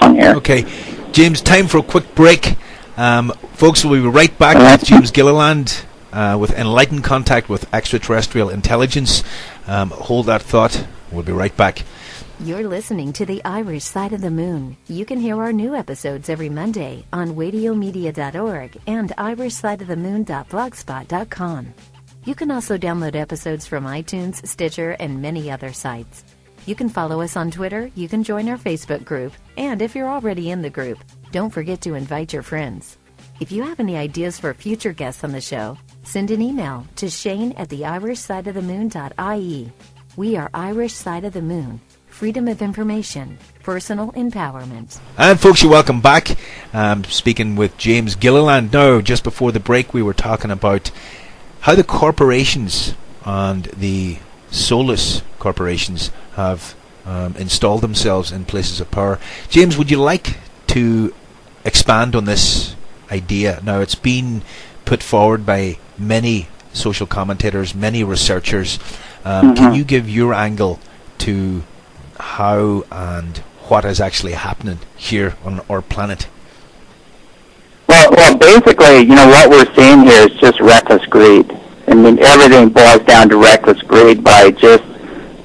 on here. Okay, James, time for a quick break. Um, folks, we'll be right back with James Gilliland uh, with enlightened contact with extraterrestrial intelligence. Um, hold that thought. We'll be right back. You're listening to The Irish Side of the Moon. You can hear our new episodes every Monday on radiomedia.org and irishsideofthemoon.blogspot.com. You can also download episodes from iTunes, Stitcher, and many other sites. You can follow us on Twitter, you can join our Facebook group, and if you're already in the group, don't forget to invite your friends. If you have any ideas for future guests on the show, send an email to shane at the irishsideofthemoon.ie. We are Irish Side of the Moon. Freedom of information, personal empowerment. And folks, you're welcome back. I'm speaking with James Gilliland. Now, just before the break, we were talking about how the corporations and the soulless corporations have um, installed themselves in places of power. James, would you like to expand on this idea? Now, it's been put forward by many social commentators, many researchers. Um, Can Mhm. you give your angle to how and what is actually happening here on our planet? Well, well, basically, you know, what we're seeing here is just reckless greed. I mean, everything boils down to reckless greed by just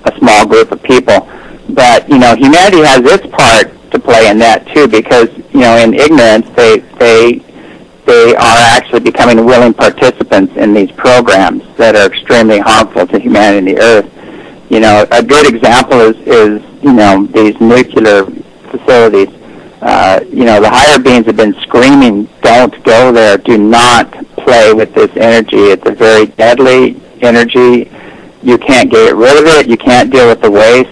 a small group of people. But, you know, humanity has its part to play in that too because, you know, in ignorance, they, they, they are actually becoming willing participants in these programs that are extremely harmful to humanity and the earth. You know, a good example is, is you know, these nuclear facilities. Uh, you know, the higher beings have been screaming, don't go there, do not play with this energy. It's a very deadly energy. You can't get rid of it. You can't deal with the waste.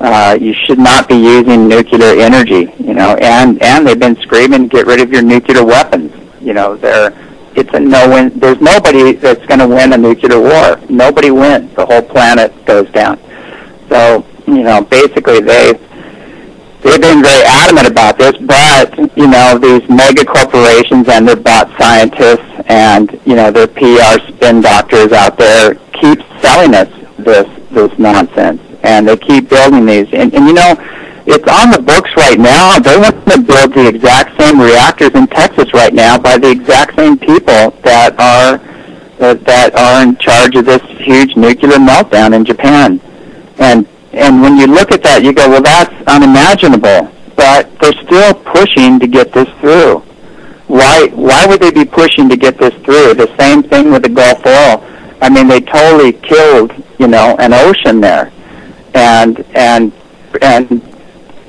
Uh, you should not be using nuclear energy, you know, and, and they've been screaming, get rid of your nuclear weapons. You know, they're, it's a no-win. There's nobody that's going to win a nuclear war. Nobody wins. The whole planet goes down. So, you know, basically they they've been very adamant about this, but you know, these mega corporations and their bot scientists and you know their PR spin doctors out there keep selling us this this nonsense, and they keep building these. And, and you know, it's on the books right now. They want to build the exact same reactors in Texas right now by the exact same people that are that, that are in charge of this huge nuclear meltdown in Japan. And and when you look at that, you go, well, that's unimaginable. But they're still pushing to get this through. Why why would they be pushing to get this through? The same thing with the Gulf oil. I mean, they totally killed, you know, an ocean there, and and and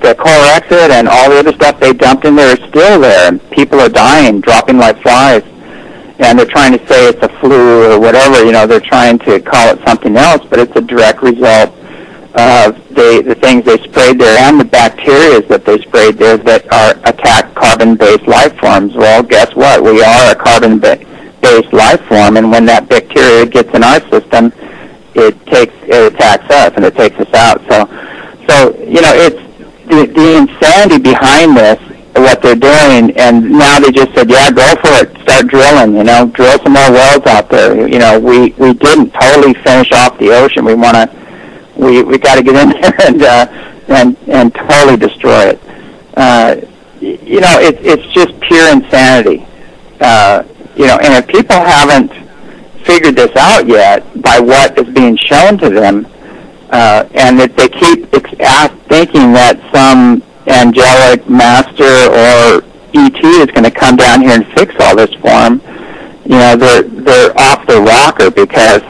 the Corexit and all the other stuff they dumped in there is still there, people are dying, dropping like flies. And they're trying to say it's a flu or whatever, you know, they're trying to call it something else, but it's a direct result of the, the things they sprayed there and the bacteria that they sprayed there that are attack carbon-based life forms. Well, guess what? We are a carbon-based life form, and when that bacteria gets in our system, it takes it attacks us and it takes us out. So, so you know, it's the, the insanity behind this, what they're doing, and now they just said, yeah, go for it, start drilling. You know, drill some more wells out there. You know, we we didn't totally finish off the ocean. We want to we we got to get in [laughs] there and uh, and and totally destroy it. Uh, you know, it's it's just pure insanity. Uh, you know, and if people haven't figured this out yet by what is being shown to them, uh, and that they keep ex- ask, thinking that some angelic master or ET is going to come down here and fix all this for them, you know, they're they're off the rocker because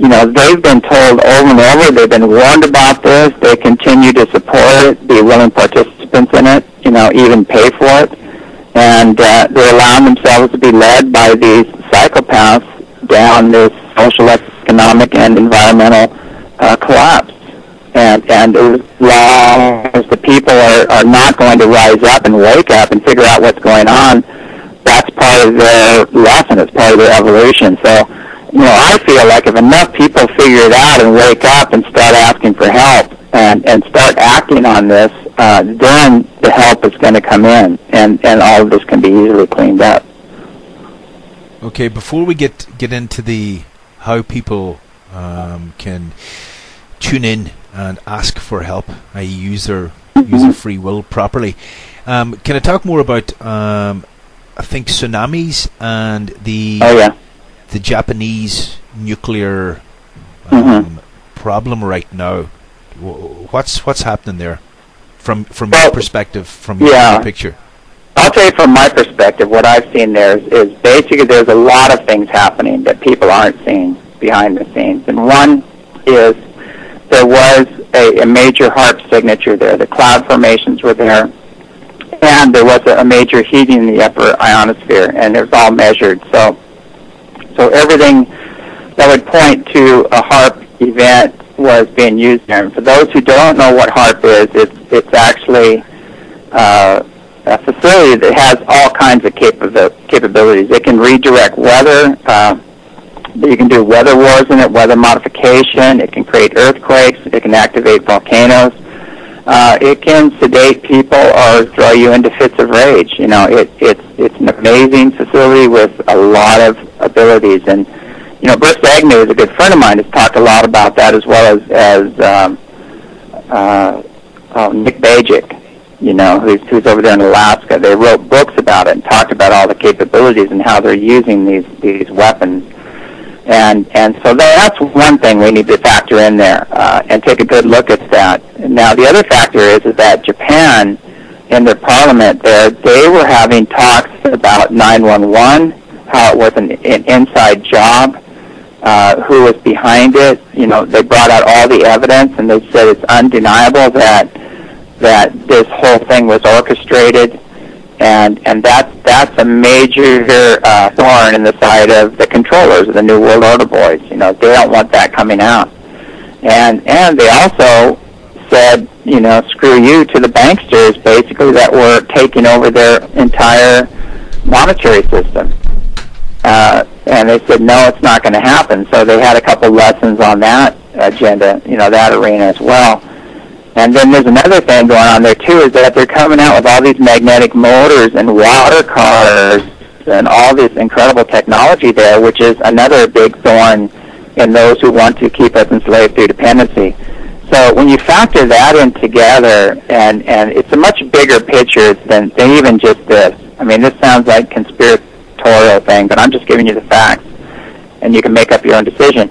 you know, they've been told over and over, they've been warned about this, they continue to support it, be willing participants in it, you know, even pay for it. And uh, they're allowing themselves to be led by these psychopaths down this social, economic, and environmental uh, collapse. And, and as long as the people are, are not going to rise up and wake up and figure out what's going on, that's part of their lesson, it's part of their evolution. So, you know, I feel like if enough people figure it out and wake up and start asking for help and, and start acting on this, uh, then the help is going to come in and, and all of this can be easily cleaned up. Okay, before we get get into the how people um, can tune in and ask for help, i.e., use their use their free will properly. Um, can I talk more about um, I think tsunamis and the Oh yeah. the Japanese nuclear um, problem right now? What's what's happening there from from your perspective, from your yeah. picture? I'll tell you from my perspective, what I've seen there is, is basically there's a lot of things happening that people aren't seeing behind the scenes. And one is there was a, a major HAARP signature there. The cloud formations were there. And there was a, a major heating in the upper ionosphere, and it was all measured. So, so everything that would point to a HAARP event was being used there. And for those who don't know what HAARP is, it's, it's actually uh, a facility that has all kinds of capa- capabilities. It can redirect weather. Uh, you can do weather wars in it, weather modification. It can create earthquakes. It can activate volcanoes. Uh, it can sedate people or throw you into fits of rage. You know, it, it's it's an amazing facility with a lot of abilities. And you know, Bruce Agnew is a good friend of mine. Has talked a lot about that as well as as um, uh, uh, Nick Begich you know, who's, who's over there in Alaska. They wrote books about it and talked about all the capabilities and how they're using these these weapons. And and so that's one thing we need to factor in there uh, and take a good look at that. Now the other factor is is that Japan, in their parliament there, they were having talks about 911, how it was an, an inside job. Uh, who was behind it? You know, they brought out all the evidence, and they said it's undeniable that that this whole thing was orchestrated, and and that's that's a major uh, thorn in the side of the controllers of the New World Order boys. You know, they don't want that coming out, and and they also said, you know, screw you to the banksters, basically that were taking over their entire monetary system. Uh, and they said, no, it's not going to happen. So they had a couple lessons on that agenda, you know, that arena as well. And then there's another thing going on there too, is that they're coming out with all these magnetic motors and water cars and all this incredible technology there, which is another big thorn in those who want to keep us enslaved through dependency. So when you factor that in together, and and it's a much bigger picture than, than even just this. I mean, this sounds like conspiratorial thing, but I'm just giving you the facts, and you can make up your own decision.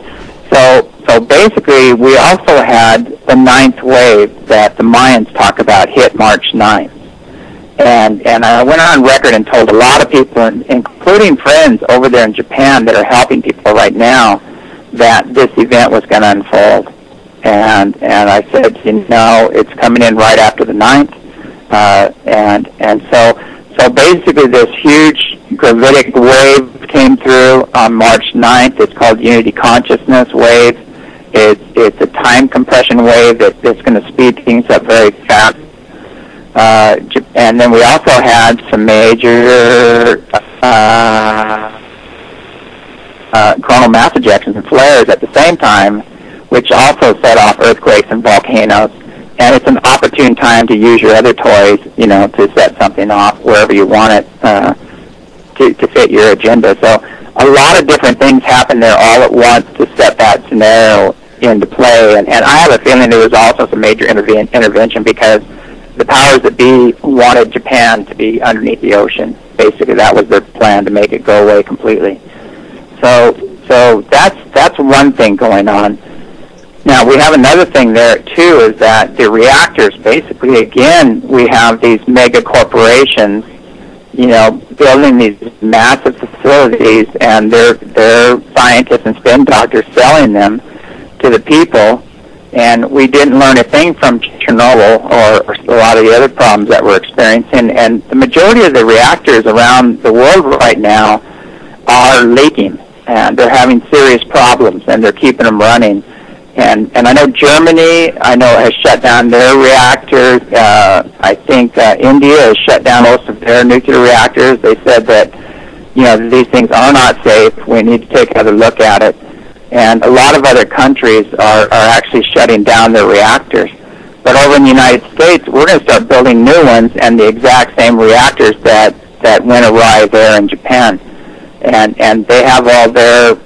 So, so basically, we also had the ninth wave that the Mayans talk about hit March 9th. And, and I went on record and told a lot of people, including friends over there in Japan that are helping people right now, that this event was going to unfold. And, and I said, you know, it's coming in right after the 9th. Uh, and, and so, so basically this huge gravitic wave came through on March 9th. It's called Unity Consciousness Wave. It's, it's a time compression wave that, that's going to speed things up very fast. Uh, and then we also had some major uh, uh, coronal mass ejections and flares at the same time, which also set off earthquakes and volcanoes. And it's an opportune time to use your other toys, you know, to set something off wherever you want it uh, to, to fit your agenda. So a lot of different things happen there all at once to set that scenario into play. And, and I have a feeling there was also some major interven- intervention because the powers that be wanted Japan to be underneath the ocean. Basically, that was their plan to make it go away completely. So, so that's that's one thing going on. Now we have another thing there too, is that the reactors, basically, again, we have these mega corporations, you know, building these massive facilities, and they're they're scientists and spin doctors selling them to the people. And we didn't learn a thing from Chernobyl or, or a lot of the other problems that we're experiencing. And the majority of the reactors around the world right now are leaking, and they're having serious problems, and they're keeping them running. And and I know Germany, I know has shut down their reactors. Uh, I think uh, India has shut down most of their nuclear reactors. They said that you know these things are not safe. We need to take another look at it. And a lot of other countries are are actually shutting down their reactors. But over in the United States, we're going to start building new ones and the exact same reactors that that went awry there in Japan. And and they have all their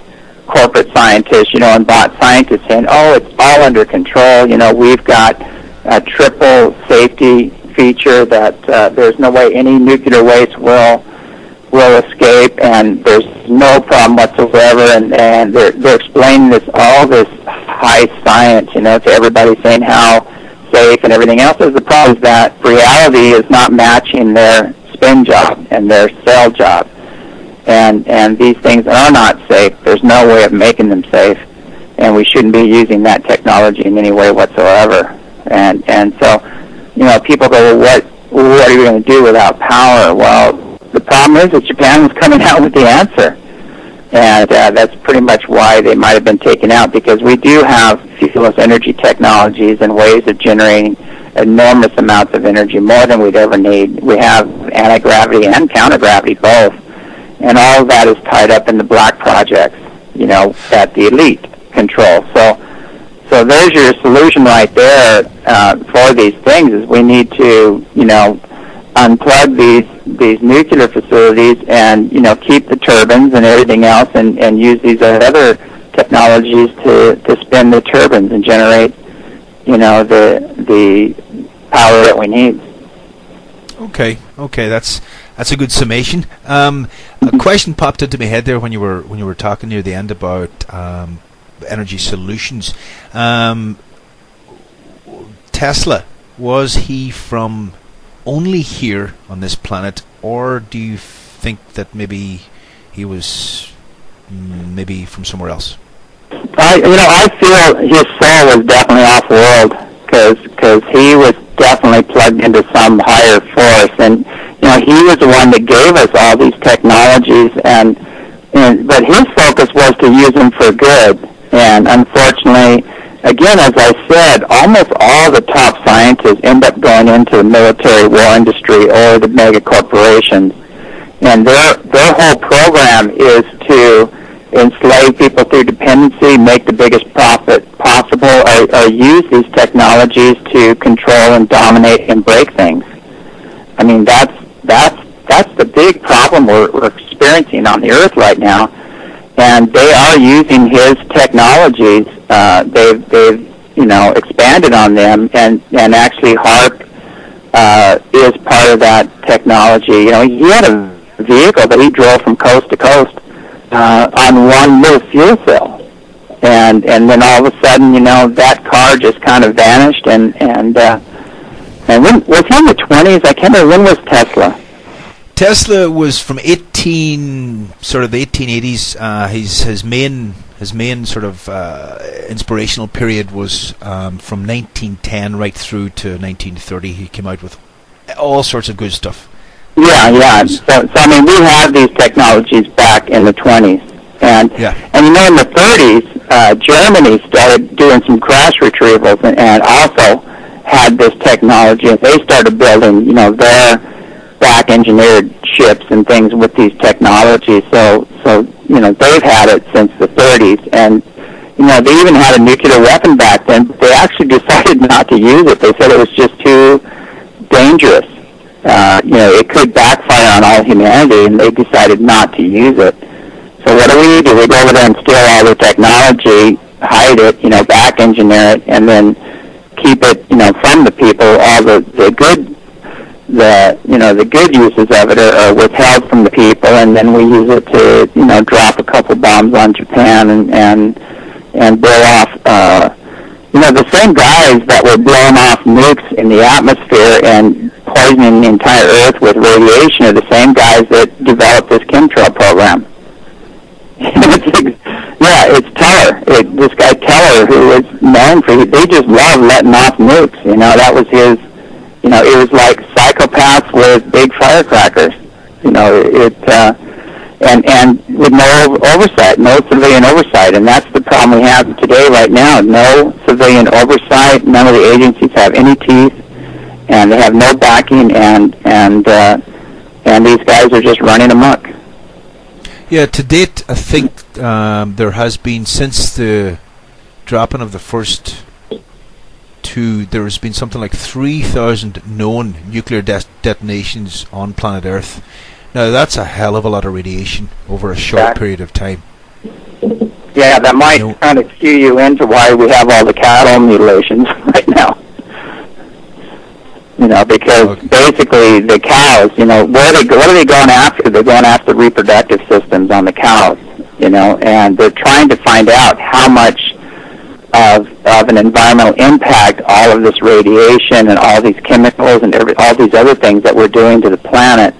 corporate scientists, you know, and bot scientists saying, "Oh, it's all under control. You know, we've got a triple safety feature that uh, there's no way any nuclear waste will will escape, and there's no problem whatsoever." And and they're they're explaining this all this high science, you know, to everybody, saying how safe and everything else. Is the problem is that reality is not matching their spin job and their cell job and and these things are not safe. There's no way of making them safe, and we shouldn't be using that technology in any way whatsoever. And and so, you know, people go, well, what what are you going to do without power? Well, the problem is that Japan was [laughs] coming out with the answer, and uh, that's pretty much why they might have been taken out because we do have fuelless energy technologies and ways of generating enormous amounts of energy, more than we'd ever need. We have anti-gravity and counter-gravity both and all of that is tied up in the black projects, you know, that the elite control. So, so there's your solution right there uh, for these things. Is we need to, you know, unplug these these nuclear facilities and you know keep the turbines and everything else, and and use these other technologies to to spin the turbines and generate, you know, the the power that we need. Okay, okay, that's that's a good summation. Um, a question popped into my head there when you were when you were talking near the end about um, energy solutions. Um, Tesla was he from only here on this planet, or do you think that maybe he was mm, maybe from somewhere else? I, you know, I feel his soul was definitely off world because he was definitely plugged into some higher force, and you know, he was the one that gave us all these technologies, and and but his focus was to use them for good, and unfortunately. Again, as I said, almost all the top scientists end up going into the military war industry or the mega corporations, and their their whole program is to enslave people through dependency, make the biggest profit possible, or, or use these technologies to control and dominate and break things. I mean, that's that's that's the big problem we're, we're experiencing on the Earth right now, and they are using his technologies. Uh, they've they've you know expanded on them, and and actually HAARP uh, is part of that technology. You know, he had a vehicle that he drove from coast to coast uh, on one little fuel cell. And and then all of a sudden, you know, that car just kind of vanished. And and uh, and when was he in the twenties? I can't remember when was Tesla. Tesla was from 18, sort of the 1880s. Uh, his his main his main sort of uh, inspirational period was um, from 1910 right through to 1930. He came out with all sorts of good stuff. Yeah, yeah. So, so I mean, we have these technologies back in the 20s, and Yeah. and you know, in the 30s, uh, Germany started doing some crash retrievals, and, and also had this technology, and they started building, you know, their back engineered ships and things with these technologies. So, so you know, they've had it since the 30s, and you know, they even had a nuclear weapon back then. But they actually [laughs] decided not to use it. They said it was just too dangerous. Uh, you know, it could backfire on all humanity, and they decided not to use it. So what do we do? We go over there and steal all the technology, hide it, you know, back engineer it, and then keep it, you know, from the people. All the the good, the you know, the good uses of it are, are withheld from the people, and then we use it to, you know, drop a couple bombs on Japan and and and blow off. Uh, you know, the same guys that were blowing off nukes in the atmosphere and poisoning the entire Earth with radiation are the same guys that developed this chemtrail program. [laughs] yeah, it's Teller. It, this guy Teller, who was known for, they just love letting off nukes. You know, that was his, you know, it was like psychopaths with big firecrackers. You know, it, uh, and and with no oversight, no civilian oversight, and that's the problem we have today, right now. No civilian oversight. None of the agencies have any teeth, and they have no backing, and and uh, and these guys are just running amok. Yeah, to date, I think um, there has been since the dropping of the first two. There has been something like three thousand known nuclear de- detonations on planet Earth. Now that's a hell of a lot of radiation over a short Exact- period of time. Yeah, that might You know- kind of skew you into why we have all the cattle mutilations [laughs] right now. You know, because Okay. basically the cows, you know, where they what are they going after? They're going after reproductive systems on the cows, you know, and they're trying to find out how much of of an environmental impact all of this radiation and all these chemicals and every, all these other things that we're doing to the planet.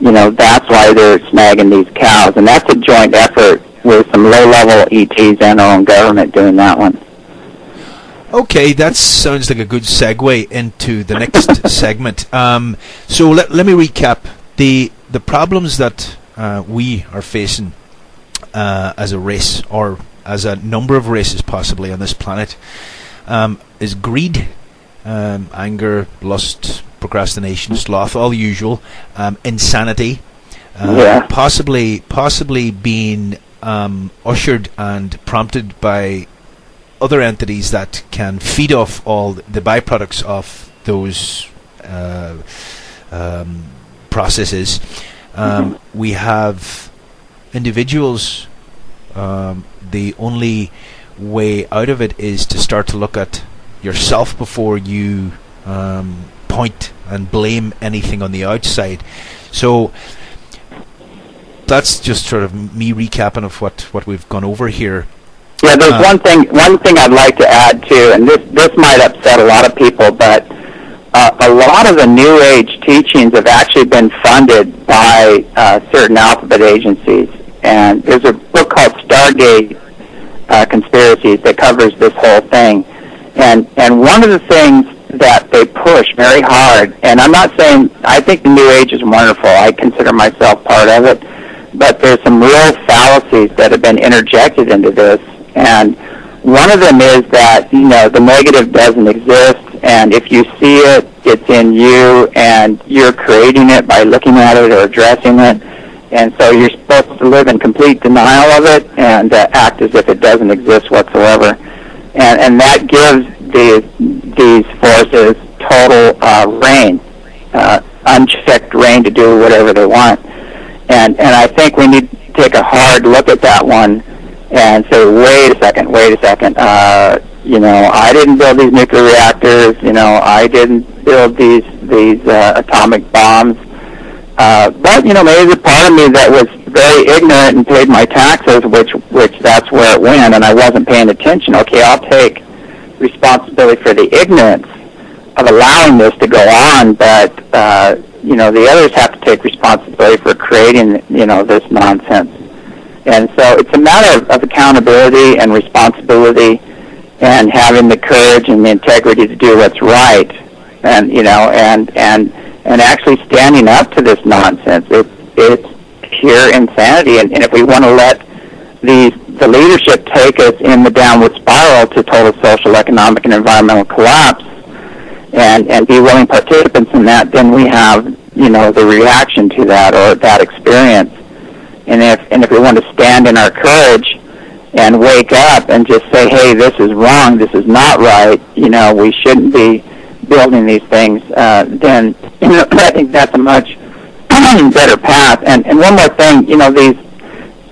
You know, that's why they're snagging these cows, and that's a joint effort with some low-level ETs and our own government doing that one. Okay, that sounds like a good segue into the next [laughs] segment. Um, so let, let me recap the the problems that uh, we are facing uh, as a race, or as a number of races possibly on this planet, um, is greed, um, anger, lust, procrastination, sloth, all the usual, um, insanity, uh, Yeah. possibly possibly being um, ushered and prompted by other entities that can feed off all the byproducts of those uh, um, processes. Um, We have individuals. Um, the only way out of it is to start to look at yourself before you um, point and blame anything on the outside. So that's just sort of me recapping of what, what we've gone over here. Yeah, there's Uh, one thing one thing I'd like to add too, and this this might upset a lot of people, but uh, a lot of the New Age teachings have actually been funded by uh, certain alphabet agencies, and there's a book called Stargate uh, Conspiracies that covers this whole thing, and and one of the things that they push very hard, and I'm not saying I think the New Age is wonderful. I consider myself part of it, but there's some real fallacies that have been interjected into this, and one of them is that you know the negative doesn't exist, and if you see it, it's in you, and you're creating it by looking at it or addressing it, and so you're supposed to live in complete denial of it and uh, act as if it doesn't exist whatsoever, and and that gives these these forces total uh, reign, uh, unchecked reign to do whatever they want, and and I think we need to take a hard look at that one and say, wait a second, wait a second. Uh, you know, I didn't build these nuclear reactors. You know, I didn't build these these uh, atomic bombs. Uh, but you know, maybe a part of me that was very ignorant and paid my taxes, which which that's where it went, and I wasn't paying attention. Okay, I'll take responsibility for the ignorance of allowing this to go on, but uh, you know, the others have to take responsibility for creating you know this nonsense. And so it's a matter of, of accountability and responsibility and having the courage and the integrity to do what's right. And you know and and and actually standing up to this nonsense. It's it's pure insanity. And, and if we want to let these the leadership take us in the downward spiral to total social, economic and environmental collapse and, and be willing participants in that, then we have, you know, the reaction to that or that experience and if and if we want to stand in our courage and wake up and just say, "Hey, this is wrong. This is not right. You know, we shouldn't be building these things." Uh, then [clears throat] you know, I think that's a much [clears throat] better path. And and one more thing, you know, these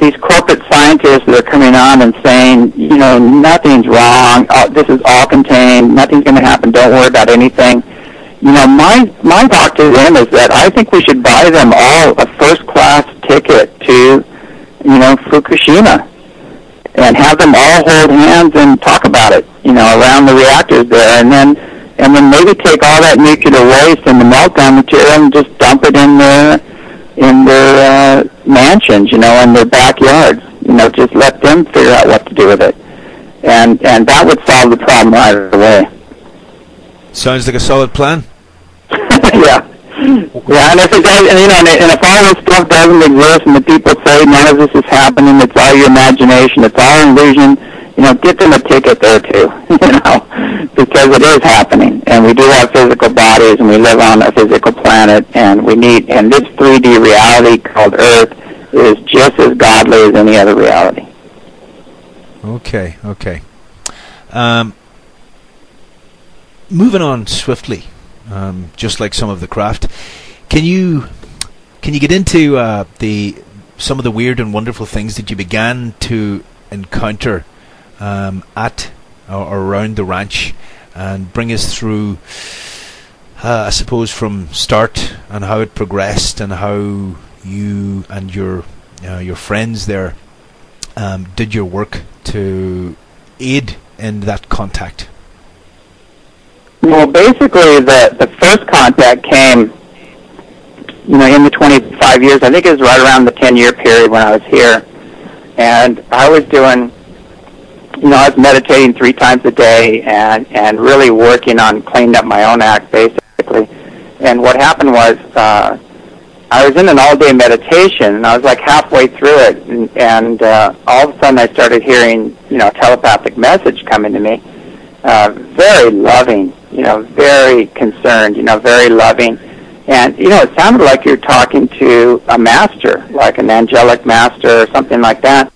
these corporate scientists that are coming on and saying, you know, nothing's wrong. Uh, this is all contained. Nothing's going to happen. Don't worry about anything. You know, my my thought to them is that I think we should buy them all a first class ticket to, you know, Fukushima, and have them all hold hands and talk about it. You know, around the reactors there, and then and then maybe take all that nuclear waste and the meltdown material and just dump it in their in their uh, mansions, you know, in their backyards. You know, just let them figure out what to do with it, and and that would solve the problem right away. Sounds like a solid plan. [laughs] yeah. Yeah, and if it does, and you know, and, and if all this stuff doesn't exist, and the people say none of this is happening, it's all your imagination, it's all illusion, you know, get them a ticket there too, [laughs] you know, because it is happening, and we do have physical bodies, and we live on a physical planet, and we need, and this 3D reality called Earth is just as godly as any other reality. Okay, okay. Um, moving on swiftly, um, just like some of the craft. Can you can you get into uh, the some of the weird and wonderful things that you began to encounter um, at or, around the ranch, and bring us through. Uh, I suppose from start and how it progressed and how you and your uh, your friends there um, did your work to aid in that contact. Well, basically, the the first contact came, you know, in the 25 years. I think it was right around the 10 year period when I was here, and I was doing, you know, I was meditating three times a day and and really working on cleaning up my own act, basically. And what happened was. Uh, I was in an all-day meditation, and I was like halfway through it, and, and uh, all of a sudden I started hearing, you know, a telepathic message coming to me. Uh, very loving, you know, very concerned, you know, very loving, and you know, it sounded like you're talking to a master, like an angelic master or something like that.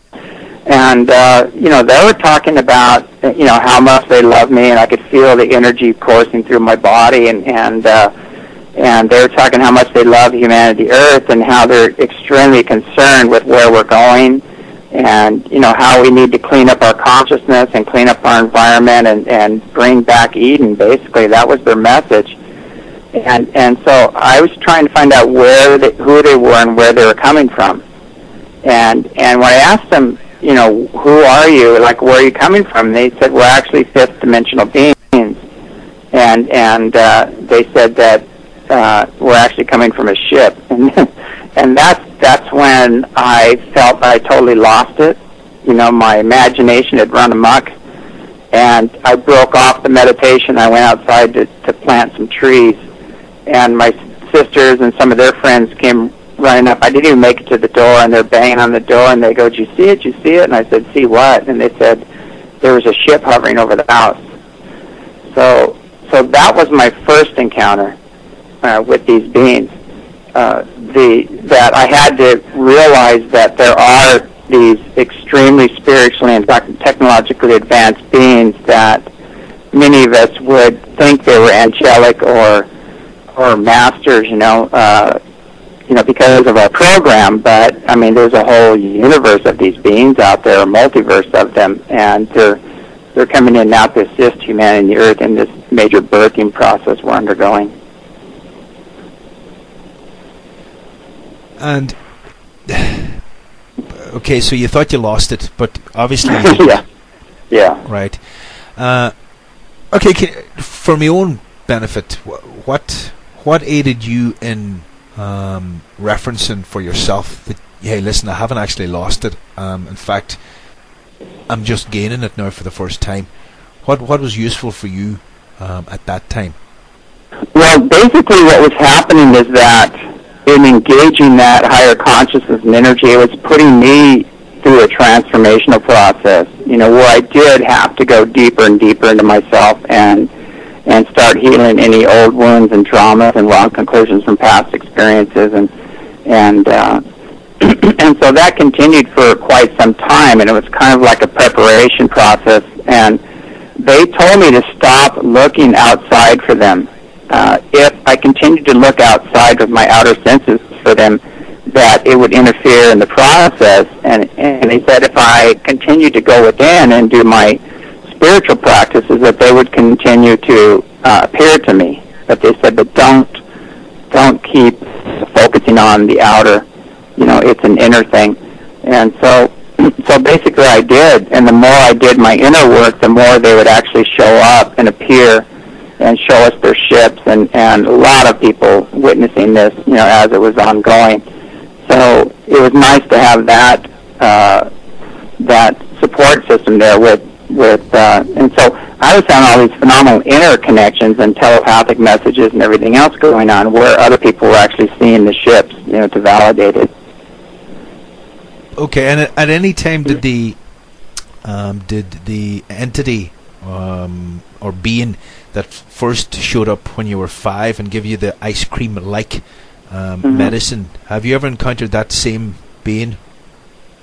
And uh, you know, they were talking about, you know, how much they love me, and I could feel the energy coursing through my body, and and uh, and they were talking how much they love humanity Earth and how they're extremely concerned with where we're going and you know how we need to clean up our consciousness and clean up our environment and and bring back Eden basically. That was their message. And and so I was trying to find out where they, who they were and where they were coming from. And and when I asked them you know who are you? Like where are you coming from? They said we're actually fifth dimensional beings. And and uh, they said that uh, we're actually coming from a ship, [laughs] and and that's that's when I felt I totally lost it. You know, my imagination had run amok, and I broke off the meditation. I went outside to to plant some trees, and my sisters and some of their friends came running up. I didn't even make it to the door, and they're banging on the door, and they go, "Do you see it? Do you see it?" And I said, "See what?" And they said, "There was a ship hovering over the house." So, so that was my first encounter uh, with these beings. Uh, the that I had to realize that there are these extremely spiritually and technologically advanced beings that many of us would think they were angelic or or masters, you know, uh, you know, because of our program. But I mean, there's a whole universe of these beings out there, a multiverse of them, and they're they're coming in now to assist humanity and the Earth in this major birthing process we're undergoing. And [sighs] okay, so you thought you lost it, but obviously, [laughs] yeah, yeah, right. Uh, okay, can, for my own benefit, what what aided you in um, referencing for yourself that hey, listen, I haven't actually lost it. Um, in fact, I'm just gaining it now for the first time. What what was useful for you um, at that time? Well, basically, what was happening is that in engaging that higher consciousness and energy, it was putting me through a transformational process, you know, where I did have to go deeper and deeper into myself and and start healing any old wounds and traumas and wrong conclusions from past experiences. And and uh, [clears throat] and so that continued for quite some time and it was kind of like a preparation process. And they told me to stop looking outside for them uh, if I continued to look outside of my outer senses for them, that it would interfere in the process. And, and they said if I continued to go within and do my spiritual practices, that they would continue to uh, appear to me. But they said, but don't don't keep focusing on the outer. You know, it's an inner thing. And so [clears throat] so basically I did, and the more I did my inner work, the more they would actually show up and appear and show us their ships and, and a lot of people witnessing this, you know, as it was ongoing. So it was nice to have that uh, that support system there with with uh, and so I was having all these phenomenal interconnections and telepathic messages and everything else going on where other people were actually seeing the ships, you know, to validate it. Okay, and at, at any time did the um, did the entity um, or being that first showed up when you were five and give you the ice cream like um, mm-hmm. medicine. Have you ever encountered that same being?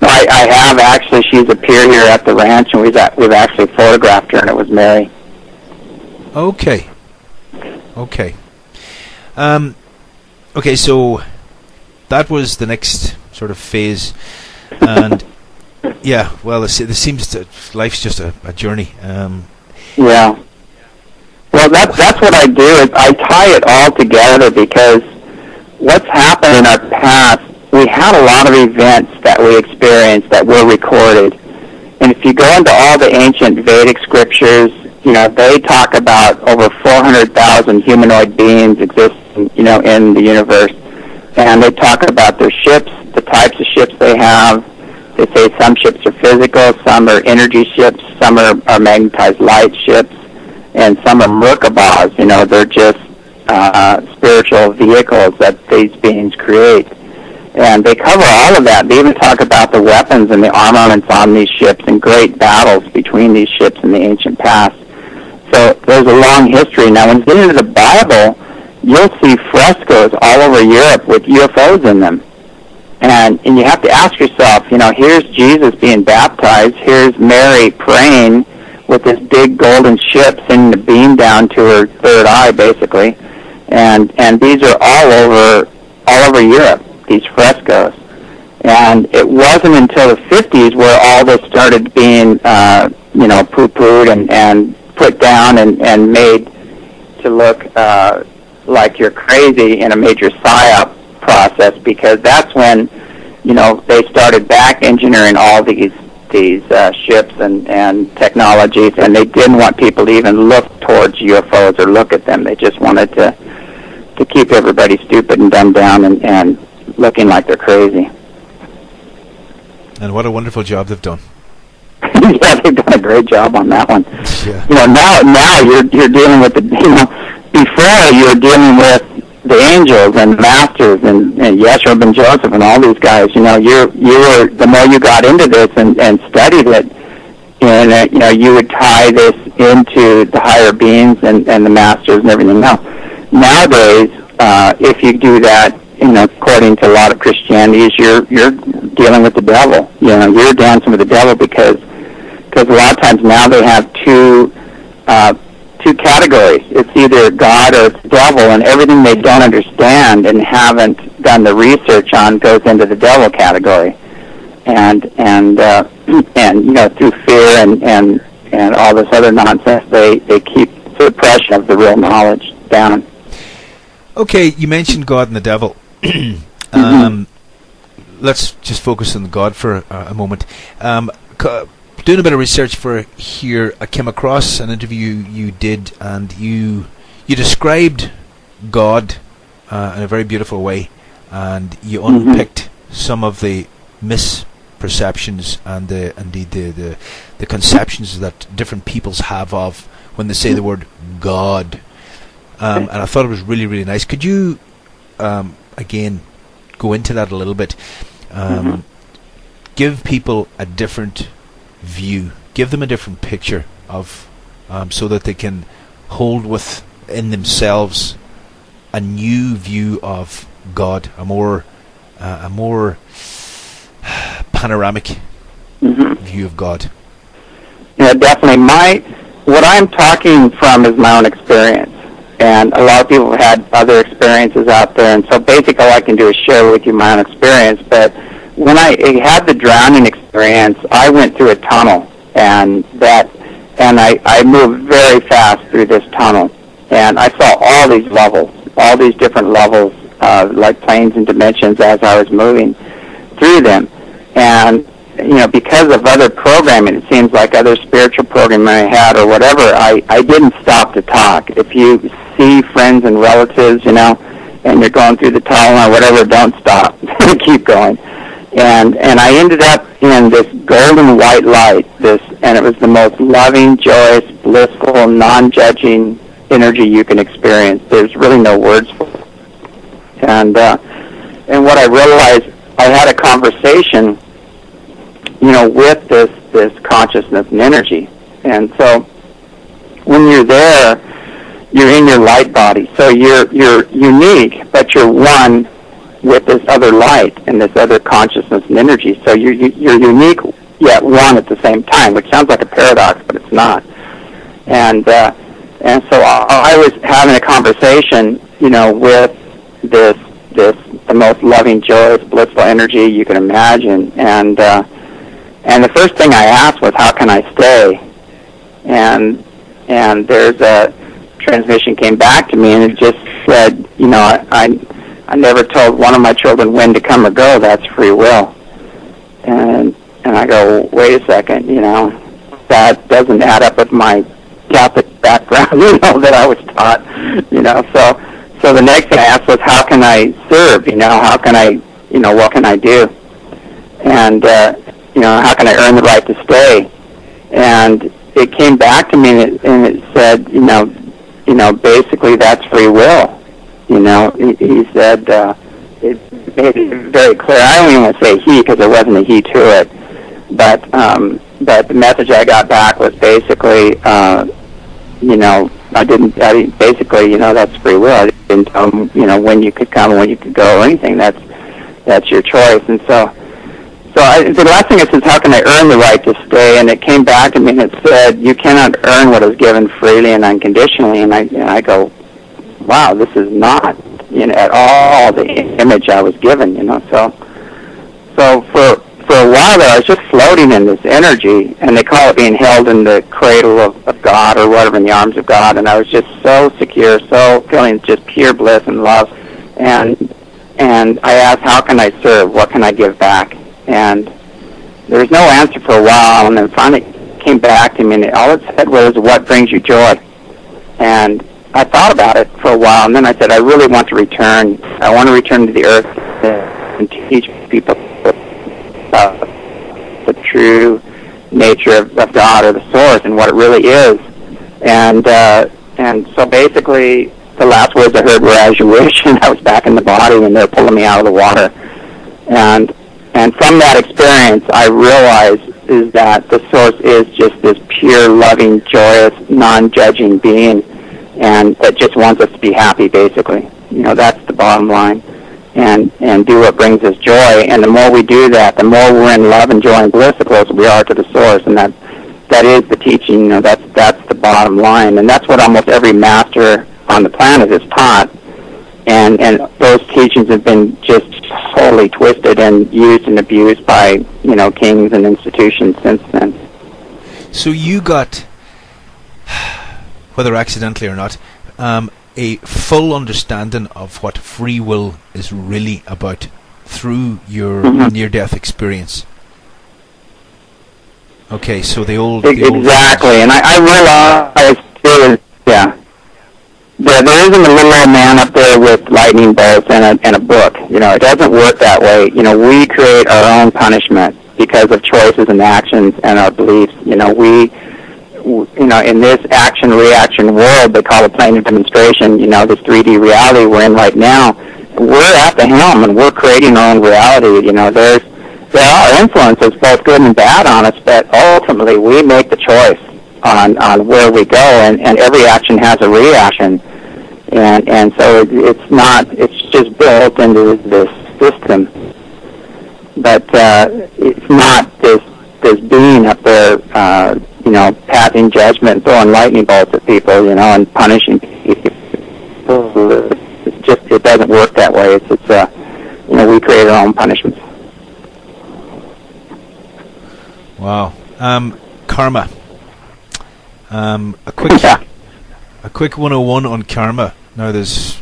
I, I have actually. She's appeared here at the ranch, and we've we've actually photographed her, and it was Mary. Okay. Okay. Um, okay, so that was the next sort of phase, and [laughs] yeah, well, this, this seems to life's just a, a journey. Um, Yeah. Well, that's that's what I do. Is I tie it all together because what's happened in our past, we had a lot of events that we experienced that were recorded, and if you go into all the ancient Vedic scriptures, you know they talk about over 400,000 humanoid beings existing, you know, in the universe, and they talk about their ships, the types of ships they have. They say some ships are physical, some are energy ships, some are, are magnetized light ships, and some are Merkabahs. You know, they're just uh, spiritual vehicles that these beings create. And they cover all of that. They even talk about the weapons and the armaments on these ships and great battles between these ships in the ancient past. So there's a long history. Now, when you get into the Bible, you'll see frescoes all over Europe with UFOs in them. And, and you have to ask yourself, you know, here's Jesus being baptized, here's Mary praying with this big golden ship sending the beam down to her third eye, basically. And, and these are all over, all over Europe, these frescoes. And it wasn't until the 50s where all this started being, uh, you know, poo-pooed and, and put down and, and made to look uh, like you're crazy in a major psyop process because that's when you know they started back engineering all these these uh, ships and and technologies and they didn't want people to even look towards UFOs or look at them they just wanted to to keep everybody stupid and dumbed down and and looking like they're crazy and what a wonderful job they've done. [laughs] yeah they've done a great job on that one Yeah. you know now now you're you're dealing with the you know before you were dealing with the angels and the masters and, and Yeshua and Joseph and all these guys, you know, you you were the more you got into this and, and studied it, and uh, you know, you would tie this into the higher beings and, and the masters and everything else. Nowadays, uh, if you do that, you know, according to a lot of Christianity, is you're you're dealing with the devil. You know, you're dancing with the devil because because a lot of times now they have two uh, two categories. It's either God or it's the devil, and everything they don't understand and haven't done the research on goes into the devil category. And and uh, [clears throat] and you know through fear and and and all this other nonsense, they they keep suppression of the real knowledge down. Okay, you mentioned God and the devil. [clears throat] um, let's just focus on God for a, a moment. Um, doing a bit of research for here, I came across an interview you did, and you you described God uh, in a very beautiful way, and you Mhm. unpicked some of the misperceptions and the indeed the, the the conceptions that different peoples have of when they say the word God. Um, and I thought it was really, really nice. Could you, um, again, go into that a little bit? Um, Mhm. Give people a different view. Give them a different picture of, um, so that they can hold within themselves a new view of God, a more, uh, a more panoramic hmm view of God. Yeah, definitely. My what I'm talking from is my own experience, and a lot of people have had other experiences out there. And so basically, all I can do is share with you my own experience. But when I had the drowning experience, I went through a tunnel, and that, and I I moved very fast through this tunnel, and I saw all these levels, all these different levels, uh, like planes and dimensions as I was moving through them, and you know, because of other programming, it seems like other spiritual programming I had or whatever, I, I didn't stop to talk. If you see friends and relatives, you know, and you're going through the tunnel or whatever, don't stop. [laughs] Keep going. And and I ended up in this golden white light, this and it was the most loving, joyous, blissful, non-judging energy you can experience. There's really no words for it. And uh, and what I realized, I had a conversation you know, with this this consciousness and energy. And so when you're there, you're in your light body. So you're you're unique, but you're one with this other light and this other consciousness and energy. So you're you- you're unique yet one at the same time, which sounds like a paradox, but it's not. And uh, and so I, I was having a conversation, you know, with this this the most loving, joyous, blissful energy you can imagine, and uh, And the first thing I asked was, how can I stay? And and there's a transmission came back to me, and it just said, you know, I I, I never told one of my children when to come or go. That's free will. And and I go, wait a second, you know, that doesn't add up with my Catholic background, [laughs] you know, that I was taught, you know. So so the next thing I asked was, how can I serve? You know, how can I, you know, what can I do? And uh, you know, how can I earn the right to stay? And it came back to me and it, and it said, you know, you know, basically that's free will. You know, he, he said uh, it made it very clear. I don't even want to say he because there wasn't a he to it, but um, but the message I got back was basically, uh, you know, I didn't. I didn't, basically, you know, that's free will. I didn't tell them, you know, when you could come and when you could go or anything. That's that's your choice. And so so I, the last thing it says, how can I earn the right to stay? And it came back to me and it said, you cannot earn what is given freely and unconditionally. And I, and I go, wow, this is not, you know, at all the image I was given, you know. So, so for for a while there, I was just floating in this energy, and they call it being held in the cradle of, of God or whatever, in the arms of God. And I was just so secure, so feeling just pure bliss and love. And and I asked, how can I serve? What can I give back? and there was no answer for a while, and then finally came back to me, and all it said was, "What brings you joy?" And I thought about it for a while, and then I said, "I really want to return. I want to return to the earth and teach people uh, the true nature of, of God or the source and what it really is." And uh, and so basically, the last words I heard were "as you wish," [laughs] and I was back in the body, and they're pulling me out of the water. And and from that experience, I realized is that the source is just this pure, loving, joyous, non-judging being, and that just wants us to be happy. Basically, you know, that's the bottom line, and and do what brings us joy. And the more we do that, the more we're in love and joy and bliss, the closer we are to the source. And that that is the teaching. You know, that's that's the bottom line, and that's what almost every master on the planet is taught and and those teachings have been just totally twisted and used and abused by you know kings and institutions since then. So you got, whether accidentally or not, um, a full understanding of what free will is really about through your Mhm. near-death experience. Okay, so the old, the old Exactly, and I, I realized too, yeah, there, there isn't a little old man up there with lightning bolts and a, and a book. You know, it doesn't work that way. You know, we create our own punishment because of choices and actions and our beliefs. You know, we, you know, in this action-reaction world they call it of demonstration, you know, this 3D reality we're in right now, we're at the helm and we're creating our own reality. You know, there's, there are influences, both good and bad on us, but ultimately we make the choice on, on where we go, and, and every action has a reaction. And, and so it, it's not, it's just built into this system. But uh, it's not this, this being up there, uh, you know, passing judgment, throwing lightning bolts at people, you know, and punishing people. It's just, it doesn't work that way. It's, it's uh, you know, we create our own punishments. Wow. Um, karma. Um, a quick, [laughs] Yeah. a quick 101 on karma. Now, there's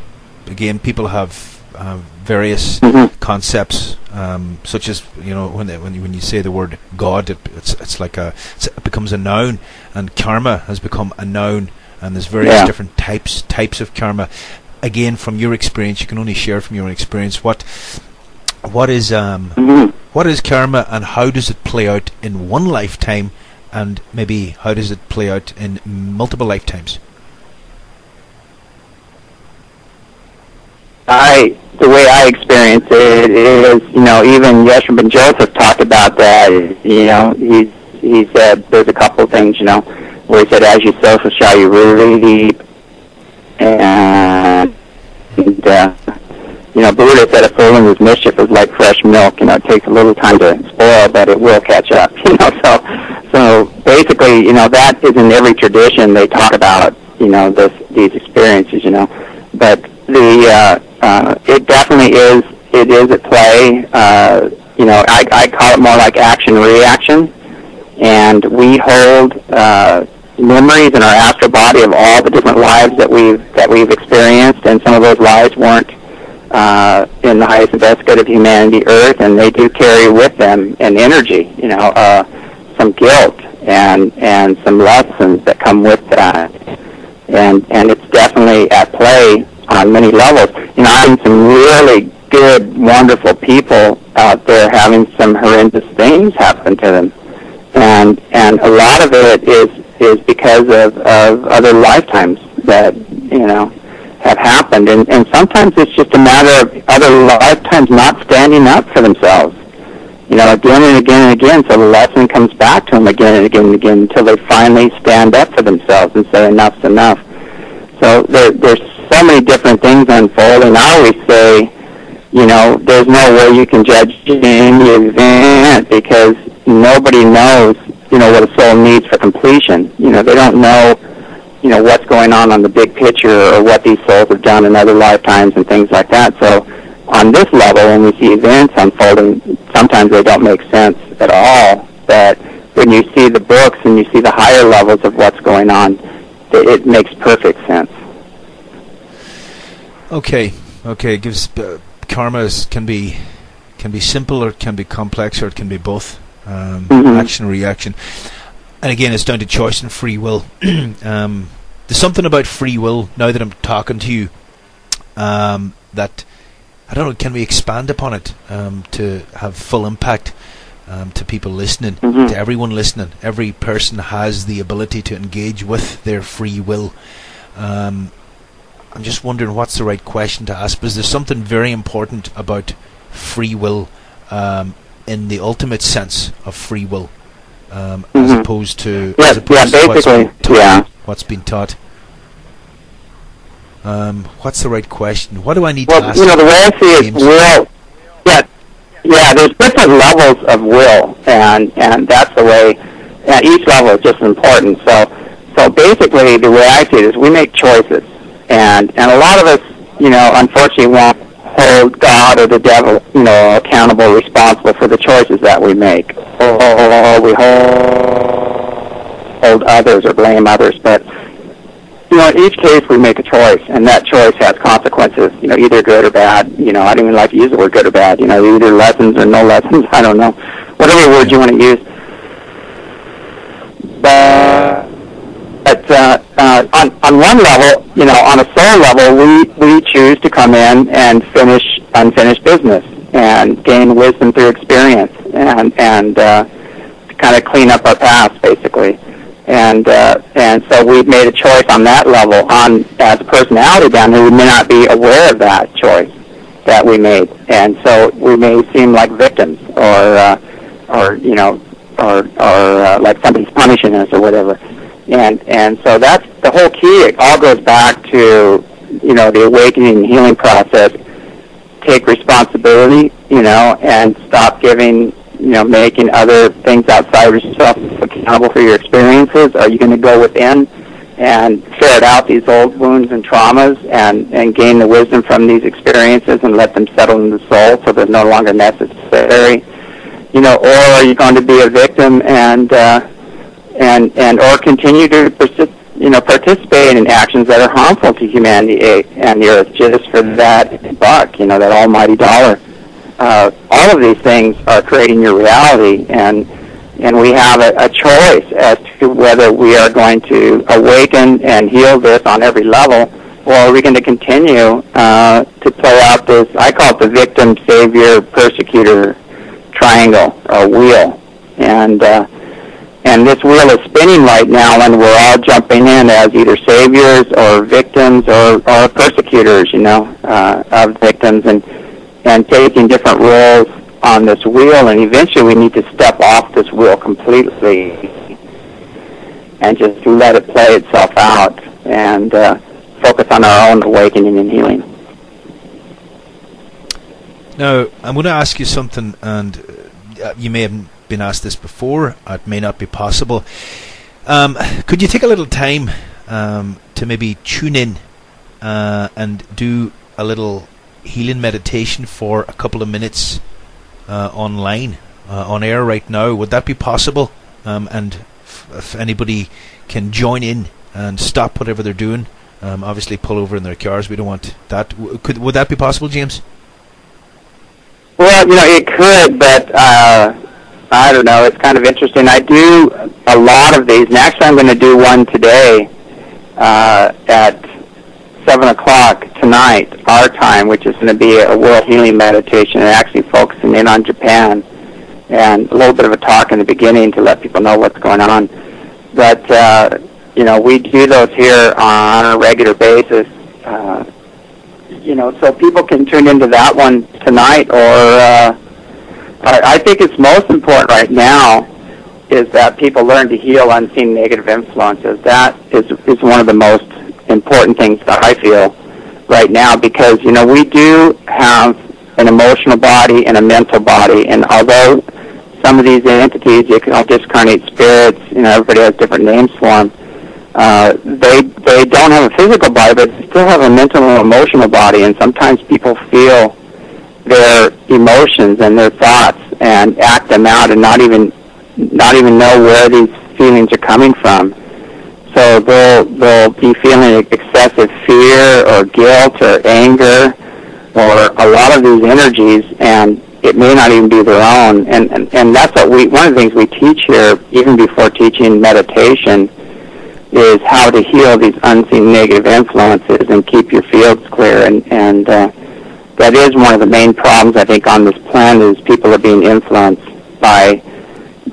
again, people have uh, various Mhm. concepts, um, such as you know when they, when you, when you say the word God, it, it's it's like a it's, it becomes a noun, and karma has become a noun, and there's various Yeah. different types types of karma. Again, from your experience, you can only share from your own experience. What what is um, Mhm. what is karma and how does it play out in one lifetime and maybe how does it play out in multiple lifetimes I the way I experience it is, you know, even Yeshua ben Joseph talked about that. You know, he's he said there's a couple of things, you know, where he said, "As you sow, so shall you reap," and, and uh, you know, Buddha said, "A fool in his mischief is like fresh milk. You know, it takes a little time to spoil, but it will catch up." [laughs] You know, so so basically, you know, that is in every tradition. They talk about, you know, this these experiences, you know, but the uh, uh, it definitely is it is at play. Uh, you know, I, I call it more like action reaction, and we hold uh, memories in our astral body of all the different lives that we've that we've experienced, and some of those lives weren't uh, in the highest and best good of humanity, Earth, and they do carry with them an energy, you know, uh, some guilt and and some lessons that come with that, and and it's definitely at play on many levels. You know, I've some really good, wonderful people out there having some horrendous things happen to them, and and a lot of it is is because of of other lifetimes that you know have happened, and and sometimes it's just a matter of other lifetimes not standing up for themselves. You know, again and again and again, so the lesson comes back to them again and again and again until they finally stand up for themselves and say enough's enough. So there, there's so many different things unfolding. I always say, you know, there's no way you can judge any event because nobody knows, you know, what a soul needs for completion. You know, they don't know, you know, what's going on on the big picture or what these souls have done in other lifetimes and things like that. So on this level, when we see events unfolding, sometimes they don't make sense at all. But when you see the books and you see the higher levels of what's going on, it, it makes perfect sense. Okay, okay. Gives uh, karma is, can be can be simple or it can be complex or it can be both. Um, Mhm. Action reaction, and again, it's down to choice and free will. [clears throat] um, there's something about free will now that I'm talking to you um, that I don't know. Can we expand upon it um, to have full impact um, to people listening, Mhm. to everyone listening? Every person has the ability to engage with their free will. Um, I'm just wondering what's the right question to ask because there's something very important about free will um, in the ultimate sense of free will, um, as Mhm. opposed to Yeah, as opposed yeah, to what's been taught, yeah. what's been taught. Um, what's the right question? What do I need Well, to ask? you know, the way I see it, will. Yeah, yeah. There's different levels of will, and and that's the way. And each level is just important. So, so basically, the way I see it is, we make choices, and and a lot of us, you know, unfortunately, won't hold God or the devil, you know, accountable, responsible for the choices that we make, or, we hold hold others or blame others, but you know, in each case we make a choice, and that choice has consequences. You know, either good or bad. You know, I don't even like to use the word good or bad. You know, either lessons or no [laughs] lessons. I don't know, whatever word you want to use. But, but uh, uh, on on one level, you know, on a soul level, we we choose to come in and finish unfinished business and gain wisdom through experience and and uh, to kind of clean up our past, basically. And uh, and so we've made a choice on that level on as a personality down here we may not be aware of that choice that we made. And so we may seem like victims or uh, or you know or or uh, like somebody's punishing us or whatever. And and so that's the whole key it all goes back to you know the awakening and healing process take responsibility you know and stop giving you know, making other things outside of yourself accountable for your experiences? Are you going to go within and ferret out these old wounds and traumas and, and gain the wisdom from these experiences and let them settle in the soul so they're no longer necessary? You know, or are you going to be a victim and uh, and and or continue to persist, you know, participate in actions that are harmful to humanity and the earth just for that buck, you know, that almighty dollar? uh, all of these things are creating your reality, and and we have a, a choice as to whether we are going to awaken and heal this on every level, or are we going to continue uh, to play out this? I call it the victim, savior, persecutor triangle or wheel, and. Uh, and this wheel is spinning right now, and we're all jumping in as either saviors or victims or, or persecutors, you know, uh, of victims. And and taking different roles on this wheel, and eventually we need to step off this wheel completely and just let it play itself out and uh, focus on our own awakening and healing. Now, I'm going to ask you something, and uh, you may have been asked this before. It may not be possible. Um, could you take a little time um, to maybe tune in uh, and do a little healing meditation for a couple of minutes uh, online, uh, on air right now. Would that be possible? Um, and f- if anybody can join in and stop whatever they're doing, um, obviously pull over in their cars. We don't want that. W- could would that be possible, James? Well, you know, it could, but uh, I don't know. It's kind of interesting. I do a lot of these, and actually, I'm going to do one today uh, at seven o'clock tonight, our time, which is going to be a world healing meditation, and actually focusing in on Japan, and a little bit of a talk in the beginning to let people know what's going on. But uh, you know, we do those here on a regular basis. Uh, you know, so people can tune into that one tonight, or uh, I, I think it's most important right now is that people learn to heal unseen negative influences. That is is one of the most important things that I feel right now because you know we do have an emotional body and a mental body, and although some of these entities, you can all discarnate spirits, you know, everybody has different names for them uh, they they don't have a physical body, but they still have a mental and emotional body. And sometimes people feel their emotions and their thoughts and act them out, and not even not even know where these feelings are coming from. So they'll they'll be feeling excessive fear or guilt or anger or a lot of these energies, and it may not even be their own. And and, and that's what we one of the things we teach here, even before teaching meditation is how to heal these unseen negative influences and keep your fields clear. And, and uh, that is one of the main problems, I think, on this planet is people are being influenced by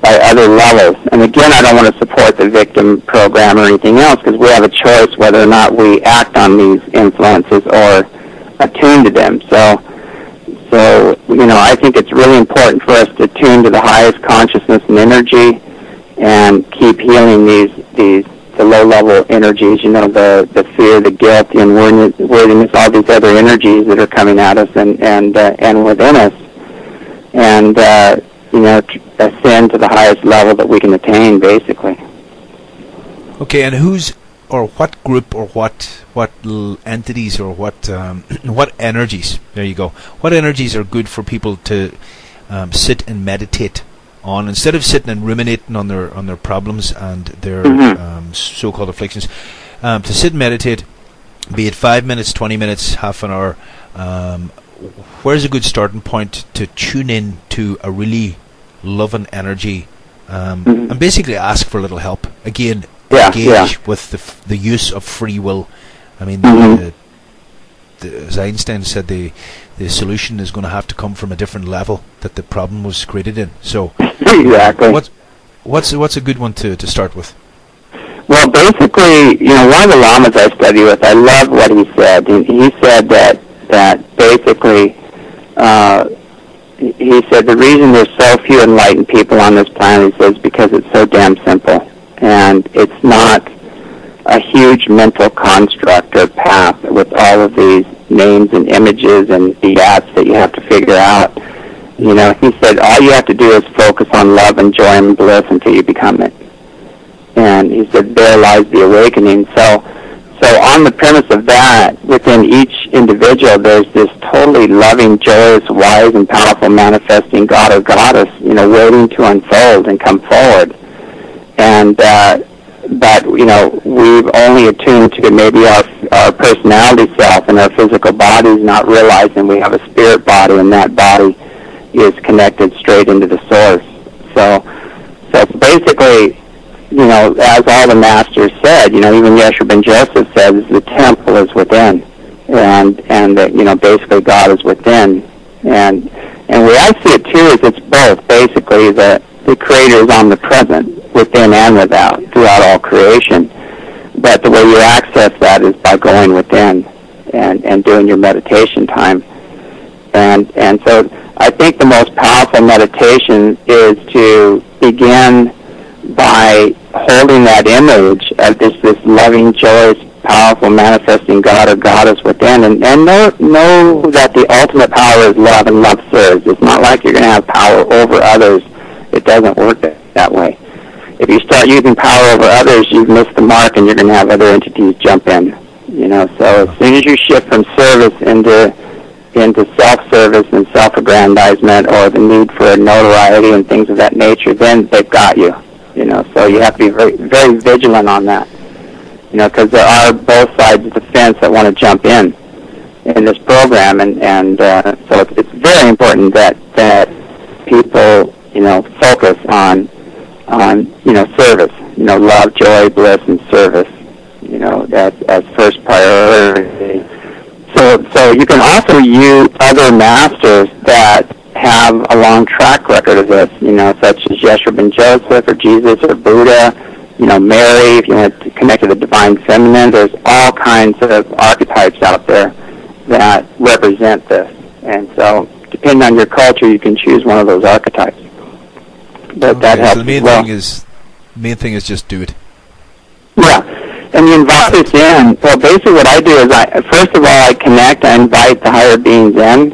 by other levels. And again, I don't want to support the victim program or anything else because we have a choice whether or not we act on these influences or attune to them. So, so you know, I think it's really important for us to tune to the highest consciousness and energy and keep healing these these the low level energies, you know, the, the fear, the guilt, the unworthiness, all these other energies that are coming at us and, and, uh, and within us. And, uh, you know, ascend to the highest level that we can attain, basically. Okay, and who's or what group or what what entities or what um, [clears throat] what energies? There you go. What energies are good for people to um, sit and meditate on instead of sitting and ruminating on their on their problems and their Mhm. um, so-called afflictions, um, to sit and meditate, be it five minutes, twenty minutes, half an hour. Um, where's a good starting point to tune in to a really loving energy, um, Mhm. and basically ask for a little help. Again, Yeah, engage yeah. with the f- the use of free will. I mean, Mhm. the, the, as Einstein said, the the solution is going to have to come from a different level that the problem was created in. So, exactly. what's what's what's a good one to, to start with? Well, basically, you know, one of the lamas I study with, I love what he said. He, he said that that basically, uh, he he said the reason there's so few enlightened people on this planet is because it's so damn simple, and it's not a huge mental construct or path with all of these names and images and BS that you have to figure out. You know, he said all you have to do is focus on love and joy and bliss until you become it and he said there lies the awakening. So, so on the premise of that, within each individual, there's this totally loving, joyous, wise, and powerful manifesting God or goddess, you know, waiting to unfold and come forward. And uh, but you know, we've only attuned to maybe our our personality self and our physical bodies, not realizing we have a spirit body, and that body is connected straight into the source. So, so basically, you know, as all the masters said, you know, even Yeshua ben Joseph says the temple is within, and and that you know basically God is within, and and the way I see it too is it's both. Basically, the the Creator is omnipresent within and without throughout all creation, but the way you access that is by going within and and doing your meditation time, and and so I think the most powerful meditation is to begin by holding that image of this this loving, joyous, powerful, manifesting God or goddess within, and, and know know that the ultimate power is love, and love serves. It's not like you're going to have power over others. It doesn't work that, that way. If you start using power over others, you've missed the mark, and you're going to have other entities jump in. You know, so as soon as you shift from service into into self-service and self-aggrandizement or the need for notoriety and things of that nature, then they've got you. You know, so you have to be very, very vigilant on that. You know, because there are both sides of the fence that want to jump in in this program, and and uh, so it's, it's very important that that people you know focus on on you know service, you know love, joy, bliss, and service, you know as as first priority. So so you can also use other masters that have a long track record of this, you know, such as Yeshua ben Joseph or Jesus or Buddha, you know, Mary, if you want to connect to the divine feminine, there's all kinds of archetypes out there that represent this. And so, depending on your culture, you can choose one of those archetypes. But Okay, that so the main well. thing is main thing is just do it. Yeah, and you invite us in. Well, basically, what I do is, I first of all, I connect. I invite the higher beings in,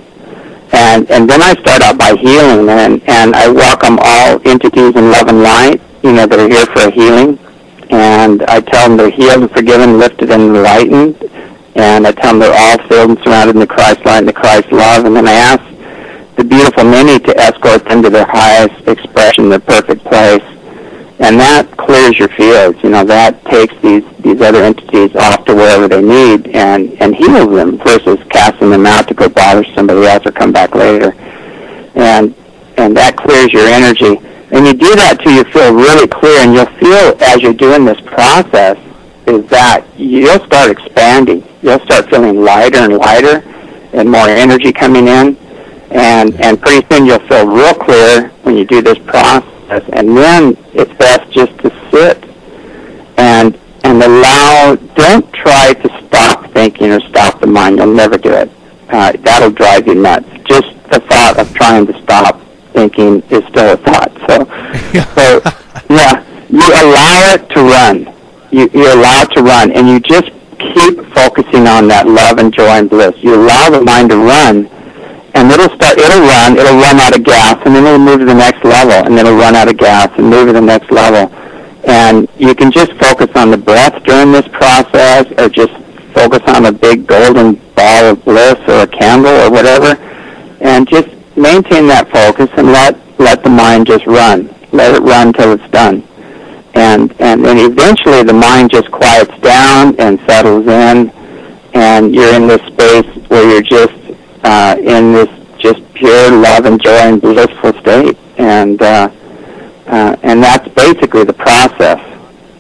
and and then I start out by healing, and and I welcome all entities in love and light, you know, that are here for a healing, and I tell them they're healed and forgiven, lifted and enlightened, and I tell them they're all filled and surrounded in the Christ light and the Christ love, and then I ask the beautiful many to escort them to their highest expression, their perfect place and that clears your fields. You know, that takes these these other entities off to wherever they need and and heals them versus casting them out to go bother somebody else or come back later. And and that clears your energy. And you do that till you feel really clear, and you'll feel as you're doing this process is that you'll start expanding. You'll start feeling lighter and lighter, and more energy coming in, and and pretty soon you'll feel real clear when you do this process. And then it's best just to sit and and allow. Don't try to stop thinking or stop the mind. You'll never do it. Uh, that'll drive you nuts. Just the thought of trying to stop thinking is still a thought. So, so [laughs] yeah, you allow it to run. You you allow it to run, and you just keep focusing on that love and joy and bliss. You allow the mind to run, and it'll start. It'll run. It'll run out of gas, and then it'll move to the next level, and then it'll run out of gas and move to the next level. And you can just focus on the breath during this process, or just focus on a big golden ball of bliss or a candle or whatever, and just maintain that focus and let let the mind just run. Let it run till it's done. And and then eventually the mind just quiets down and settles in, and you're in this space where you're just uh, in this just pure love and joy and blissful state. And uh, uh, and that's basically the process.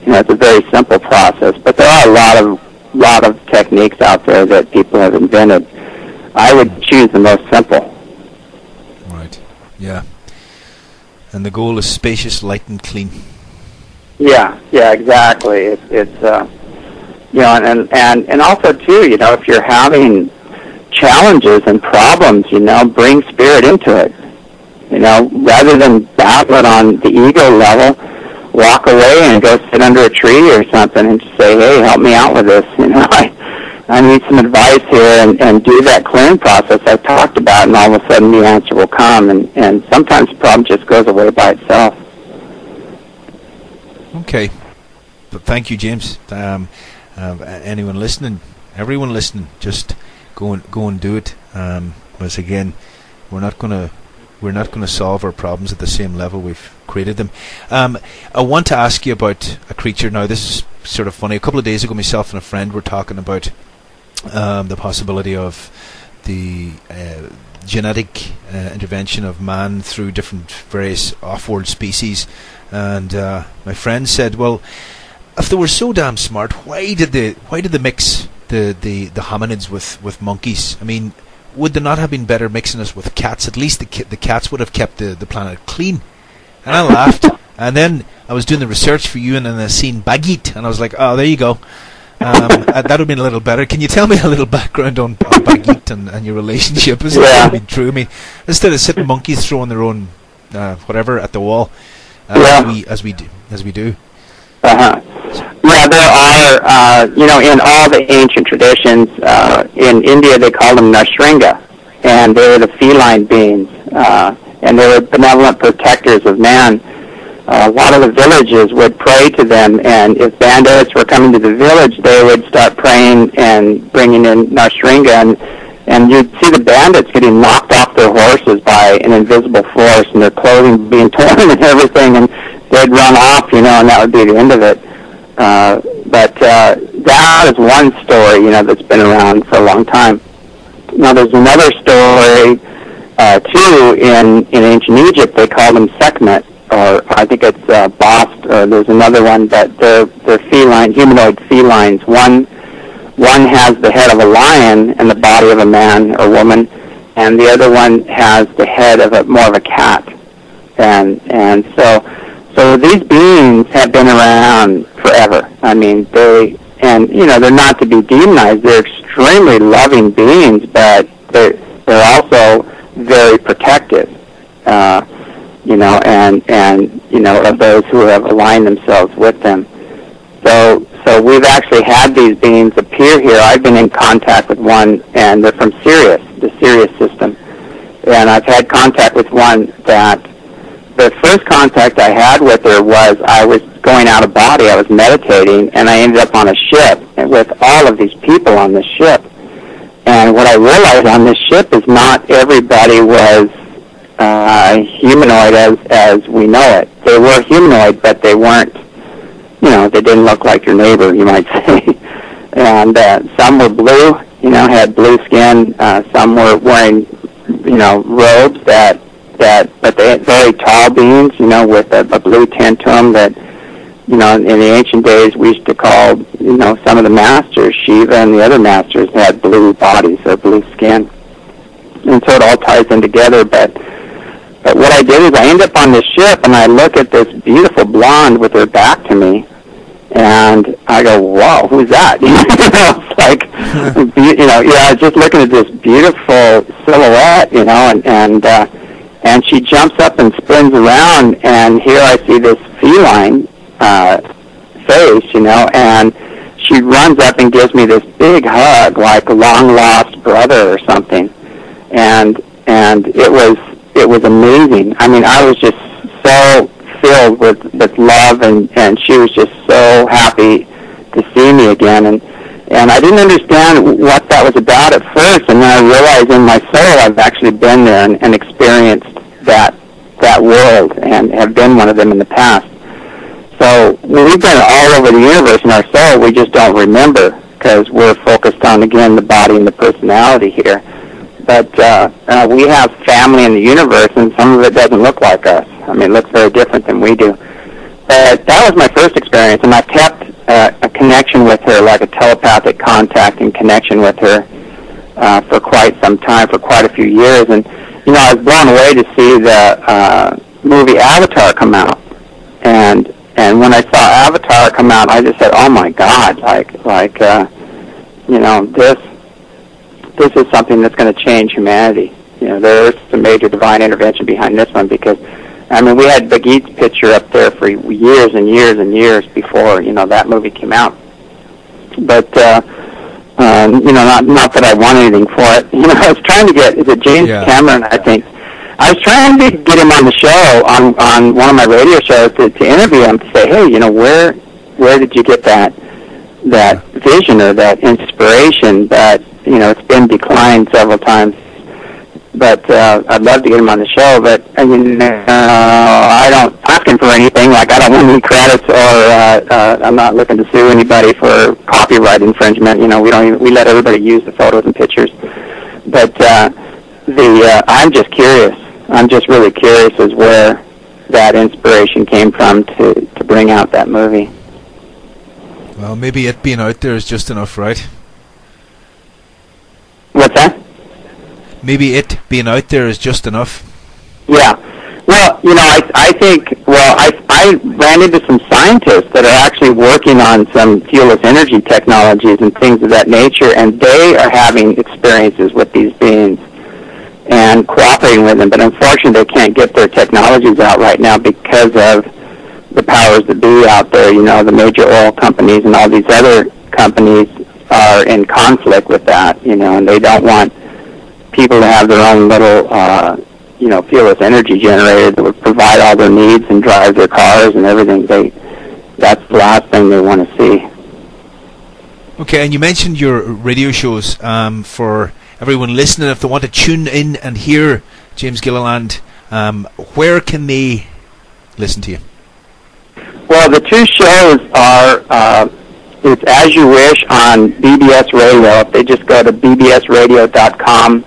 You know, it's a very simple process, but there are a lot of lot of techniques out there that people have invented. I would choose the most simple. Right. Yeah. And the goal is spacious, light, and clean. Yeah, yeah, exactly. It's it's uh, you know, and and and also too, you know, if you're having challenges and problems, you know, bring spirit into it. You know, rather than battle it on the ego level, walk away and go sit under a tree or something and just say, "Hey, help me out with this." [laughs] You know, I I need some advice here, and and do that clearing process I talked about, and all of a sudden the answer will come, and and sometimes the problem just goes away by itself. Okay. But thank you, James. Um, uh, anyone listening, everyone listening, just go and go and do it. Um, because again, we're not gonna we're not going to solve our problems at the same level we've created them. Um, I want to ask you about a creature. Now, this is sort of funny. A couple of days ago, myself and a friend were talking about um, the possibility of the uh, genetic uh, intervention of man through different various off-world species, and uh, my friend said, "Well, if they were so damn smart, why did they why did they mix the, the, the hominids with, with monkeys? I mean, would they not have been better mixing us with cats? At least the ki- the cats would have kept the, the planet clean." And I [laughs] laughed, and then I was doing the research for you, and then I seen Bagit, and I was like, "Oh, there you go." Um, [laughs] uh, that would have been a little better. Can you tell me a little background on, on Bagit and, and your relationship? Has Yeah. been true? I mean, instead of sitting monkeys throwing their own uh, whatever at the wall, uh, Yeah. as we as we do, as we do. Uh-huh. Yeah, there are, uh, you know, in all the ancient traditions, uh, in India they call them Narshringa, and they were the feline beings, uh, and they were benevolent protectors of man. Uh, a lot of the villages would pray to them, and if bandits were coming to the village, they would start praying and bringing in Narshringa, and and you'd see the bandits getting knocked off their horses by an invisible force, and their clothing being [laughs] torn and everything, and they'd run off, you know, and that would be the end of it. Uh, but uh, that is one story, you know, that's been around for a long time. Now, there's another story uh, too in in ancient Egypt. They called them Sekhmet, or I think it's uh, Bast, or there's another one. But they're they're feline, humanoid felines. One one has the head of a lion and the body of a man or woman, and the other one has the head of a more of a cat. And and so so these beings have been around forever. I mean, they and you know they're not to be demonized. They're extremely loving beings, but they're they're also very protective. Uh, you know, and and you know of those who have aligned themselves with them. So so we've actually had these beings appear here. I've been in contact with one, and they're from Sirius, the Sirius system, and I've had contact with one that the first contact I had with her was I was going out of body. I was meditating, and I ended up on a ship with all of these people on the ship. And what I realized on this ship is not everybody was uh, humanoid as as we know it. They were humanoid, but they weren't. You know, they didn't look like your neighbor, you might [laughs] say. and uh, some were blue. You know, had blue skin. Uh, some were wearing, you know, robes that that, but they very tall beings. You know, with a, a blue tint to them that you know, in the ancient days, we used to call, you know, some of the masters, Shiva and the other masters had blue bodies or blue skin. And so it all ties in together. But, but what I did is I end up on this ship and I look at this beautiful blonde with her back to me. And I go, whoa, who's that? [laughs] you know, it's like, [laughs] you know, yeah, I was just looking at this beautiful silhouette, you know, and, and, uh, and she jumps up and spins around and here I see this feline uh, face, you know, and she runs up and gives me this big hug, like a long lost brother or something, and and it was it was amazing. I mean, I was just so filled with with love, and and she was just so happy to see me again, and and I didn't understand what that was about at first, and then I realized in my soul I've actually been there and, and experienced that that world, and have been one of them in the past. So we've been all over the universe in our soul. We just don't remember because we're focused on again the body and the personality here. But uh, uh, we have family in the universe, and some of it doesn't look like us. I mean, it looks very different than we do. But that was my first experience, and I've kept uh, a connection with her, like a telepathic contact and connection with her uh, for quite some time, for quite a few years. And you know, I was blown away to see the uh, movie Avatar come out, and and when I saw Avatar come out, I just said, "Oh my God!" Like, like, uh, you know, this, this is something that's going to change humanity. You know, there's some major divine intervention behind this one because, I mean, we had Bagheet's picture up there for years and years and years before you know that movie came out. But uh, um, you know, not not that I want anything for it. [laughs] You know, I was trying to get is it James Yeah. Cameron? I think I was trying to get him on the show on on one of my radio shows to, to interview him to say, hey, you know, where where did you get that that vision or that inspiration? But you know, it's been declined several times. But uh, I'd love to get him on the show. But I mean, uh, I don't ask him for anything. Like I don't want any credits, or uh, uh, I'm not looking to sue anybody for copyright infringement. You know, we don't even, we let everybody use the photos and pictures. But uh, the uh, I'm just curious. I'm just really curious as where that inspiration came from to to bring out that movie. Well, maybe it being out there is just enough, right? What's that? Maybe it being out there is just enough. Yeah. Well, you know, I I think well, I I ran into some scientists that are actually working on some fuelless energy technologies and things of that nature, and they are having experiences with these beings and cooperating with them. But unfortunately, they can't get their technologies out right now because of the powers that be out there. You know, the major oil companies and all these other companies are in conflict with that. You know, and they don't want people to have their own little, uh, you know, fuelless energy generator that would provide all their needs and drive their cars and everything. They, that's the last thing they want to see. Okay, and you mentioned your radio shows um, for everyone listening, if they want to tune in and hear James Gilliland, um, where can they listen to you? Well, the two shows are uh, it's As You Wish on BBS Radio. If they just go to bbsradio.com,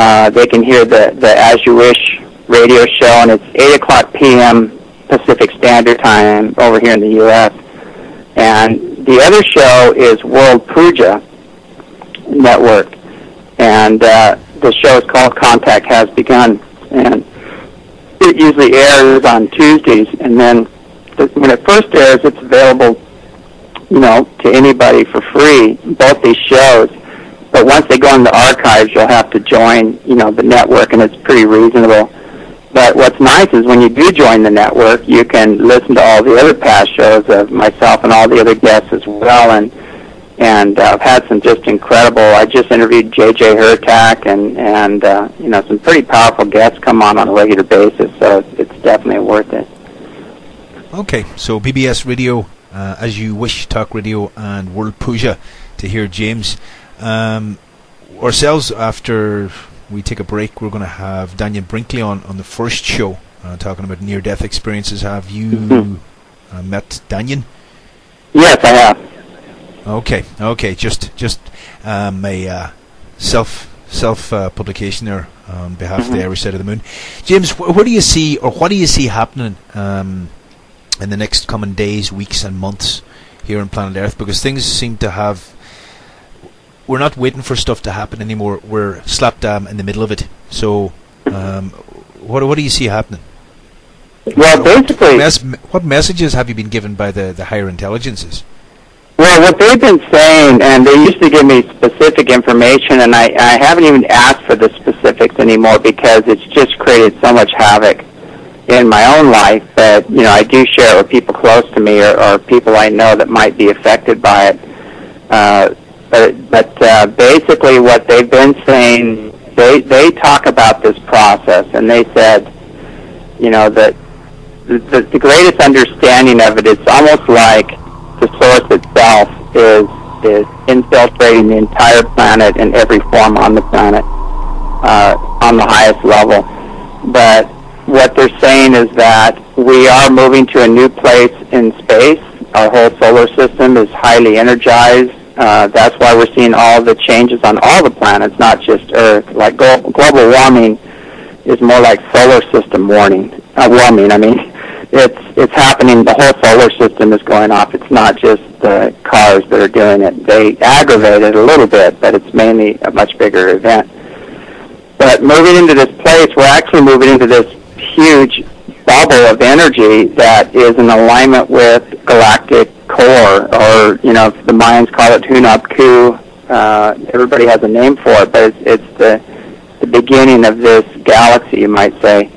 uh, they can hear the, the As You Wish radio show, and it's 8 o'clock p.m. Pacific Standard Time over here in the U.S. And the other show is World Puja Network, and uh, the show is called Contact Has Begun, and it usually airs on Tuesdays, and then when it first airs, it's available, you know, to anybody for free. Both these shows, but once they go in the archives, you'll have to join, you know, the network, and it's pretty reasonable. But what's nice is when you do join the network, you can listen to all the other past shows of myself and all the other guests as well, and and uh, I've had some just incredible. I just interviewed J.J. Hurtak and and uh, you know some pretty powerful guests come on on a regular basis, so it's definitely worth it. Okay, so BBS Radio, uh, as you wish, Talk Radio, and World Puja to hear James. Um, ourselves, after we take a break, we're going to have Dannion Brinkley on on the first show, uh, talking about near-death experiences. Have you Mhm. uh, met Dannion? Yes, I have. Okay, okay, just just um, a uh, self self uh, publication there on behalf of the Mhm. Irish Side of the Moon. James, wh- where do you see, or what do you see happening um, in the next coming days, weeks, and months here on planet Earth? Because things seem to have. We're not waiting for stuff to happen anymore. We're slap dab in the middle of it. So, um, what what do you see happening? Well, basically, Mes- what messages have you been given by the, the higher intelligences? Well, what they've been saying, and they used to give me specific information, and I, I haven't even asked for the specifics anymore because it's just created so much havoc in my own life that, you know, I do share it with people close to me or, or people I know that might be affected by it. Uh, but but uh, basically what they've been saying, they, they talk about this process, and they said, you know, that the, the, greatest understanding of it is almost like the source itself is is infiltrating the entire planet in every form on the planet uh, on the highest level. But what they're saying is that we are moving to a new place in space. Our whole solar system is highly energized. Uh, that's why we're seeing all the changes on all the planets, not just Earth. Like glo- global warming is more like solar system warming. Uh, warming, I mean [laughs] it's it's happening. The whole solar system is going off. It's not just the cars that are doing it. They aggravate it a little bit, but it's mainly a much bigger event. But moving into this place, we're actually moving into this huge bubble of energy that is in alignment with galactic core, or you know, the Mayans call it Hunab Ku. Uh, everybody has a name for it, but it's, it's the the beginning of this galaxy, you might say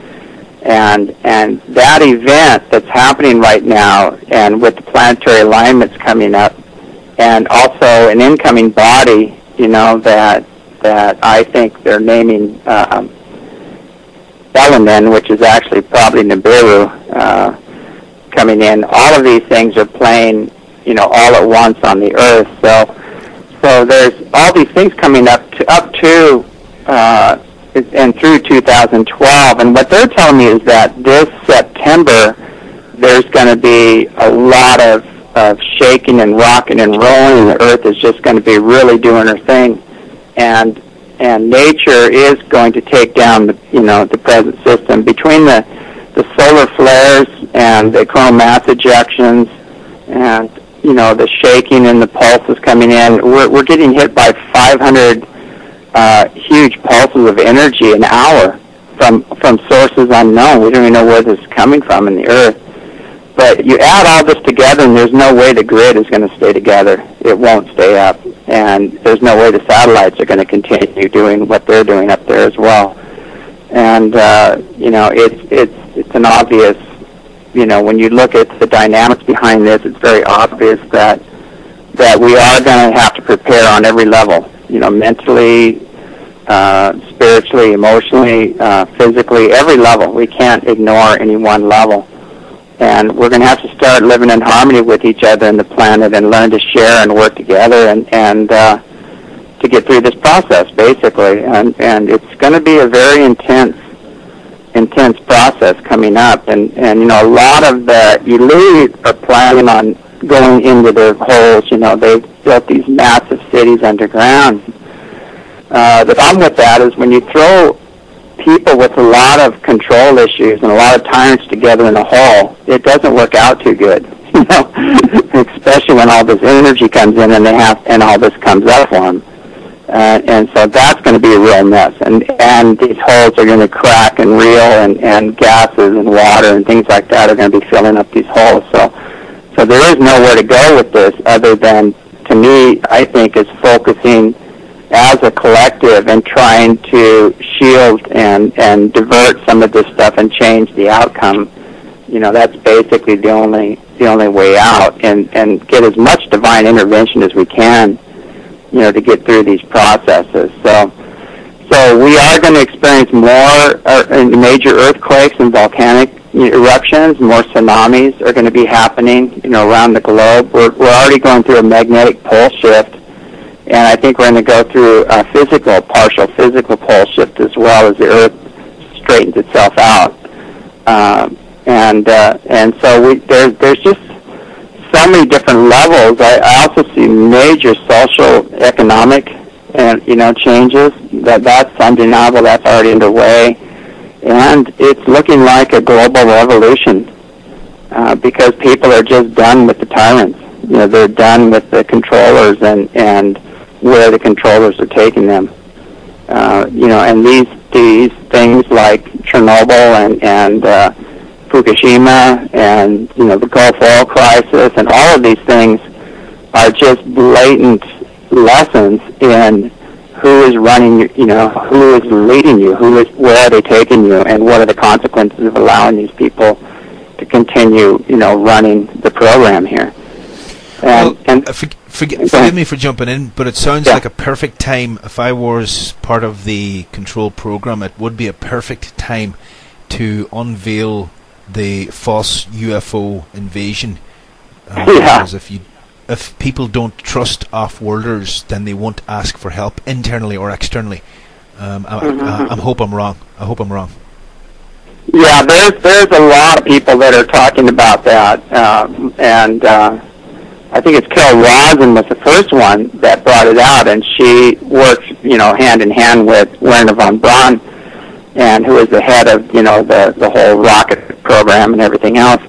and and that event that's happening right now, and with the planetary alignments coming up, and also an incoming body, you know that that I think they're naming um, Elenin, which is actually probably Nibiru, uh, coming in. All of these things are playing, you know, all at once on the Earth. So so there's all these things coming up to up to. Uh, and through 2012. And what they're telling me is that this September, there's going to be a lot of, of shaking and rocking and rolling, and the Earth is just going to be really doing her thing. And and nature is going to take down the you know the present system between the the solar flares and the coronal mass ejections and you know the shaking and the pulses coming in. We're we're getting hit by 500 uh, huge pulses of energy an hour from from sources unknown. We don't even know where this is coming from in the Earth. But you add all this together, and there's no way the grid is going to stay together. It won't stay up, and there's no way the satellites are going to continue doing what they're doing up there as well. And uh, you know, it's it's it's an obvious. You know, when you look at the dynamics behind this, it's very obvious that that we are going to have to prepare on every level you know, mentally, uh, spiritually, emotionally, uh, physically, every level. We can't ignore any one level. And we're going to have to start living in harmony with each other and the planet and learn to share and work together and, and uh, to get through this process, basically, and and it's going to be a very intense intense process coming up, and and you know a lot of the elite are planning on going into their holes. You know they've built these massive cities underground. Uh, the problem with that is when you throw people with a lot of control issues and a lot of tyrants together in a hole, it doesn't work out too good. [laughs] You know, [laughs] especially when all this energy comes in and they have and all this comes up for them. Uh, and so that's going to be a real mess. And and these holes are going to crack and reel, and and gases and water and things like that are going to be filling up these holes. So so there is nowhere to go with this other than, to me, I think, is focusing as a collective and trying to shield and and divert some of this stuff and change the outcome. You know, that's basically the only the only way out, and and get as much divine intervention as we can you know, to get through these processes. So, so we are going to experience more uh, major earthquakes and volcanic eruptions. More tsunamis are going to be happening, you know, around the globe. We're we're already going through a magnetic pole shift, and I think we're going to go through a physical, partial physical pole shift as well as the Earth straightens itself out. Um, and uh, and so we there's there's just so many different levels. I, I also see major social, economic, and you know changes. That that's undeniable. That's already underway, and it's looking like a global revolution uh, because people are just done with the tyrants. You know, they're done with the controllers and and where the controllers are taking them. Uh, you know, and these these things like Chernobyl and and uh, Fukushima and you know the Gulf oil crisis and all of these things are just blatant lessons in who is running you, you know, who is leading you, who is where are they taking you, and what are the consequences of allowing these people to continue, you know, running the program here. And, well, and uh, for, forgive, forgive me for jumping in, but it sounds yeah. like a perfect time. If I was part of the control program, it would be a perfect time to unveil the false UFO invasion. Uh, [laughs] yeah. Because if you if people don't trust off-worlders, then they won't ask for help internally or externally. Um, I, mm-hmm. I, I, hope I'm wrong. I hope I'm wrong. Yeah, there's there's a lot of people that are talking about that, um, and uh, I think it's Carol Rosin was the first one that brought it out, and she works, you know, hand in hand with Wernher von Braun and who was the head of you know the the whole rocket program and everything else,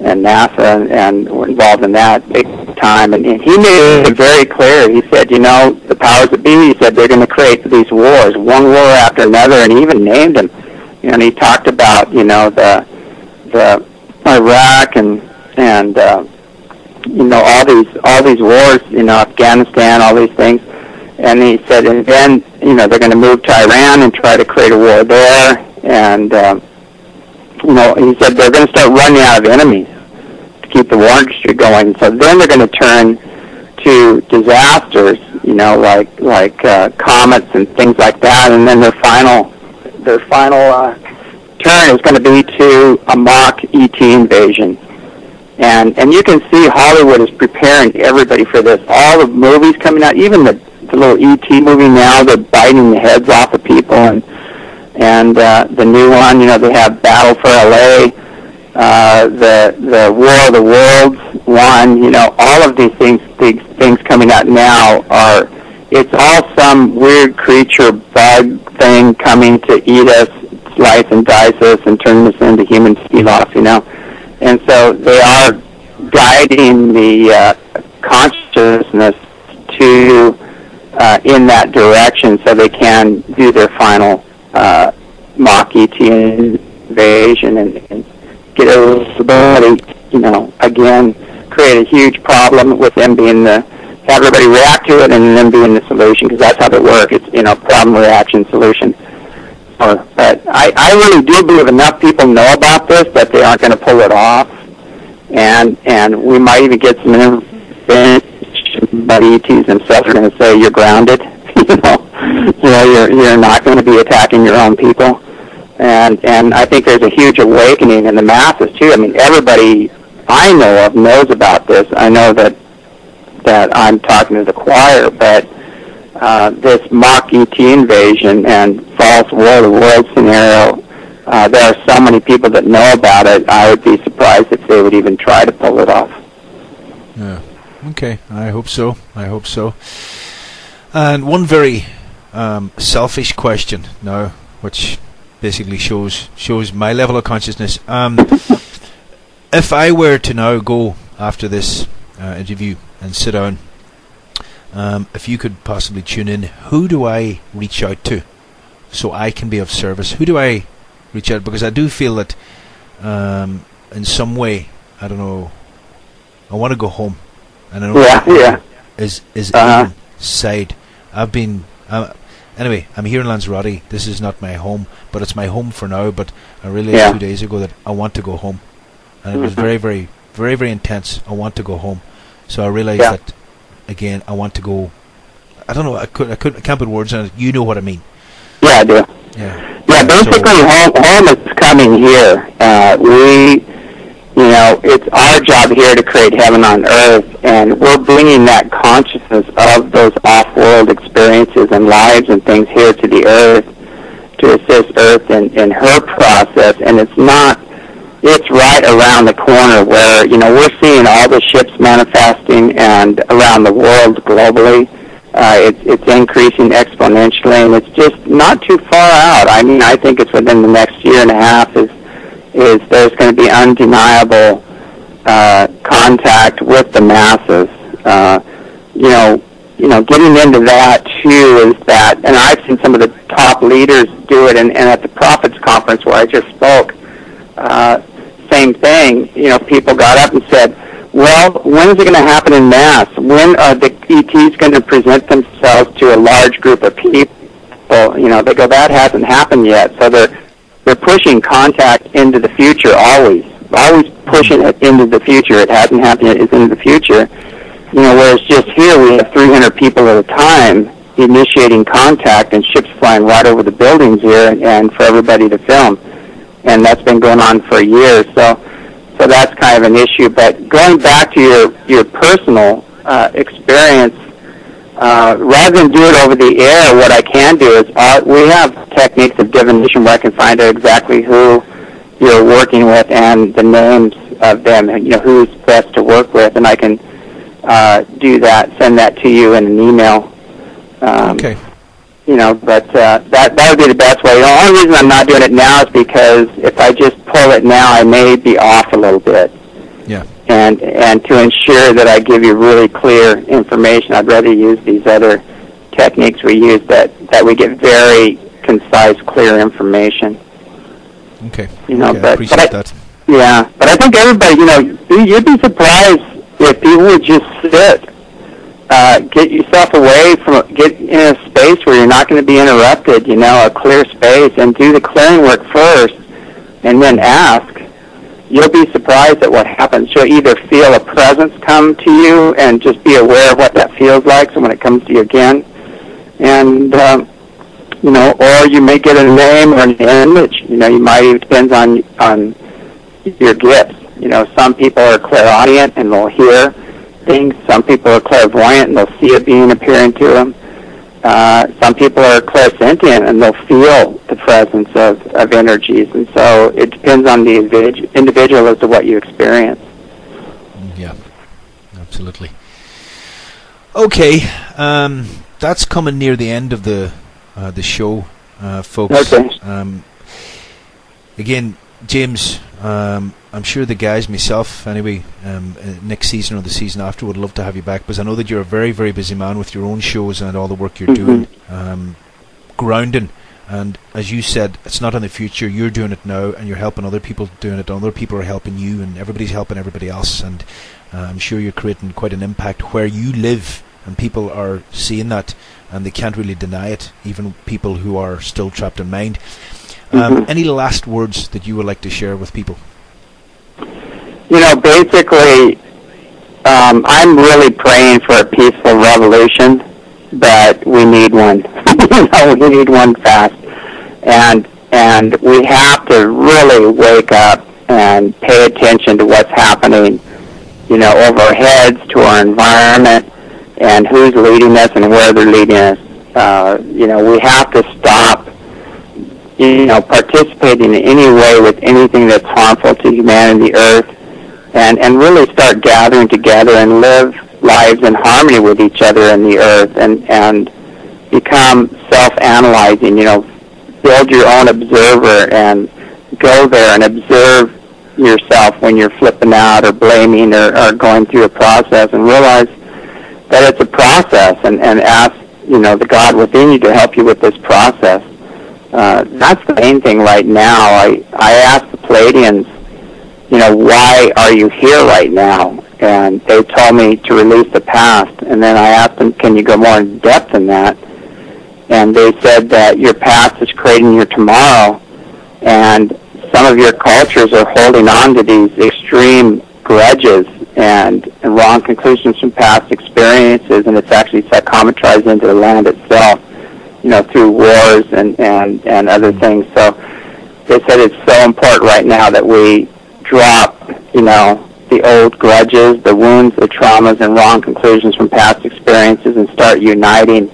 and NASA and, and were involved in that big time. And, and he made it very clear. He said, you know, the powers that be. He said they're going to create these wars, one war after another, and he even named them. You know, and he talked about you know the the Iraq and and uh, you know all these all these wars, you know Afghanistan, all these things and he said, and then you know they're going to move to Iran and try to create a war there, and uh, you know he said they're going to start running out of enemies to keep the war industry going. So then they're going to turn to disasters, you know, like like uh, comets and things like that, and then their final their final uh, turn is going to be to a mock ET invasion. And and you can see Hollywood is preparing everybody for this. All the movies coming out, even the the little ET movie now. They're biting the heads off of people, and and uh, the new one, you know, they have Battle for LA, uh, the the War of the Worlds one. You know, all of these things these things coming out now are it's all some weird creature bug thing coming to eat us, slice and dice us, and turn us into human off. You know, and so they are guiding the uh, consciousness to uh, in that direction so they can do their final uh, mock ET invasion and, and get everybody, you know, again, create a huge problem with them being the, have everybody react to it and them being the solution because that's how they work. It's, you know, problem, reaction, solution. Or, but I, I really do believe enough people know about this that they aren't going to pull it off. And, and we might even get some but ETs themselves are going to say you're grounded. [laughs] you know, you know, you're you're not going to be attacking your own people. And and I think there's a huge awakening in the masses too. I mean, everybody I know of knows about this. I know that that I'm talking to the choir, but uh, this mock ET invasion and false world of world scenario, uh, there are so many people that know about it. I would be surprised if they would even try to pull it off. Yeah. Okay. I hope so. I hope so. And one very um, selfish question now, which basically shows shows my level of consciousness. Um, if I were to now go after this uh, interview and sit down, um, if you could possibly tune in, who do I reach out to so I can be of service? Who do I reach out? Because I do feel that um, in some way, I don't know, I want to go home. And I know Yeah, yeah. is is Uh-huh. inside. I've been uh, anyway. I'm here in Lanzarote. This is not my home, but it's my home for now. But I realized Yeah. two days ago that I want to go home, and it was Mhm. very, very, very, very intense. I want to go home, so I realized Yeah. that again. I want to go. I don't know. I could. I could. I can't put words on it. You know what I mean? Yeah, I do. Yeah. Yeah, So- basically, home, home is coming here. Uh, we, you know, it's our job here to create heaven on earth, and we're bringing that consciousness of those off-world experiences and lives and things here to the earth to assist Earth in, in her process. And it's not, it's right around the corner where, you know, we're seeing all the ships manifesting and around the world globally. Uh, it's, it's increasing exponentially, and it's just not too far out. I mean, I think it's within the next year and a half is is there's going to be undeniable uh, contact with the masses. Uh, you know, you know, getting into that too is that, and I've seen some of the top leaders do it, and, and at the Prophets Conference where I just spoke, uh, same thing. You know, people got up and said, "Well, when is it going to happen in mass? When are the ETs going to present themselves to a large group of people?" You know, they go, "That hasn't happened yet." So they're they're pushing contact into the future always, always pushing it into the future. It hasn't happened it's into the future. You know, whereas just here we have 300 people at a time initiating contact and ships flying right over the buildings here, and, and for everybody to film and that's been going on for years. So, so that's kind of an issue. But going back to your your personal uh, experience, uh, rather than do it over the air, what I can do is uh, we have techniques of divination where I can find out exactly who you're working with and the names of them, and you know who's best to work with, and I can uh, do that, send that to you in an email. Um, Okay. you know, but uh, that that would be the best way. The only reason I'm not doing it now is because if I just pull it now, I may be off a little bit. Yeah. And and to ensure that I give you really clear information, I'd rather use these other techniques we use that that we get very concise, clear information. Okay. You know, okay, I but- appreciate but I- that. Yeah, but I think everybody, you know, you- you'd be surprised if people would just sit, uh, get yourself away from, get in a space where you're not going to be interrupted, you know, a clear space, and do the clearing work first, and then ask. You'll be surprised at what happens. You'll either feel a presence come to you and just be aware of what that feels like. So when it comes to you again, and um, you know, or you may get a name or an image. You know, you might it depends on on your gifts. You know, some people are clairaudient and they'll hear things. Some people are clairvoyant and they'll see a being appearing to them. Uh, some people are clairsentient and they'll feel the presence of, of energies. And so it depends on the individ- individual as to what you experience. Yeah, absolutely. Okay, um, that's coming near the end of the uh, the show, uh, folks. Okay. Um, again, James, um, I'm sure the guys, myself, anyway, um, uh, next season or the season after, would love to have you back because I know that you're a very, very busy man with your own shows and all the work you're Mhm. doing, um, grounding. And as you said, it's not in the future. You're doing it now, and you're helping other people doing it. And Other people are helping you, and everybody's helping everybody else. And uh, I'm sure you're creating quite an impact where you live, and people are seeing that, and they can't really deny it. Even people who are still trapped in mind. Um, Mhm. Any last words that you would like to share with people? You know, basically, um, I'm really praying for a peaceful revolution, but we need one. [laughs] you know, we need one fast, and and we have to really wake up and pay attention to what's happening, you know, over our heads, to our environment, and who's leading us and where they're leading us. Uh, you know, we have to stop, you know, participating in any way with anything that's harmful to humanity, earth, and and really start gathering together and live lives in harmony with each other and the earth, and and become self-analyzing. You know, build your own observer and go there and observe yourself when you're flipping out or blaming or, or going through a process and realize that it's a process and, and ask, you know, the God within you to help you with this process. Uh, that's the main thing right now. I, I asked the Pleiadians, you know, why are you here right now? And they told me to release the past. And then I asked them, can you go more in depth in that? And they said that your past is creating your tomorrow. And some of your cultures are holding on to these extreme grudges and, and wrong conclusions from past experiences, and it's actually psychometrized into the land itself, you know, through wars and, and, and other things. So they said it's so important right now that we drop, you know, the old grudges, the wounds, the traumas, and wrong conclusions from past experiences and start uniting,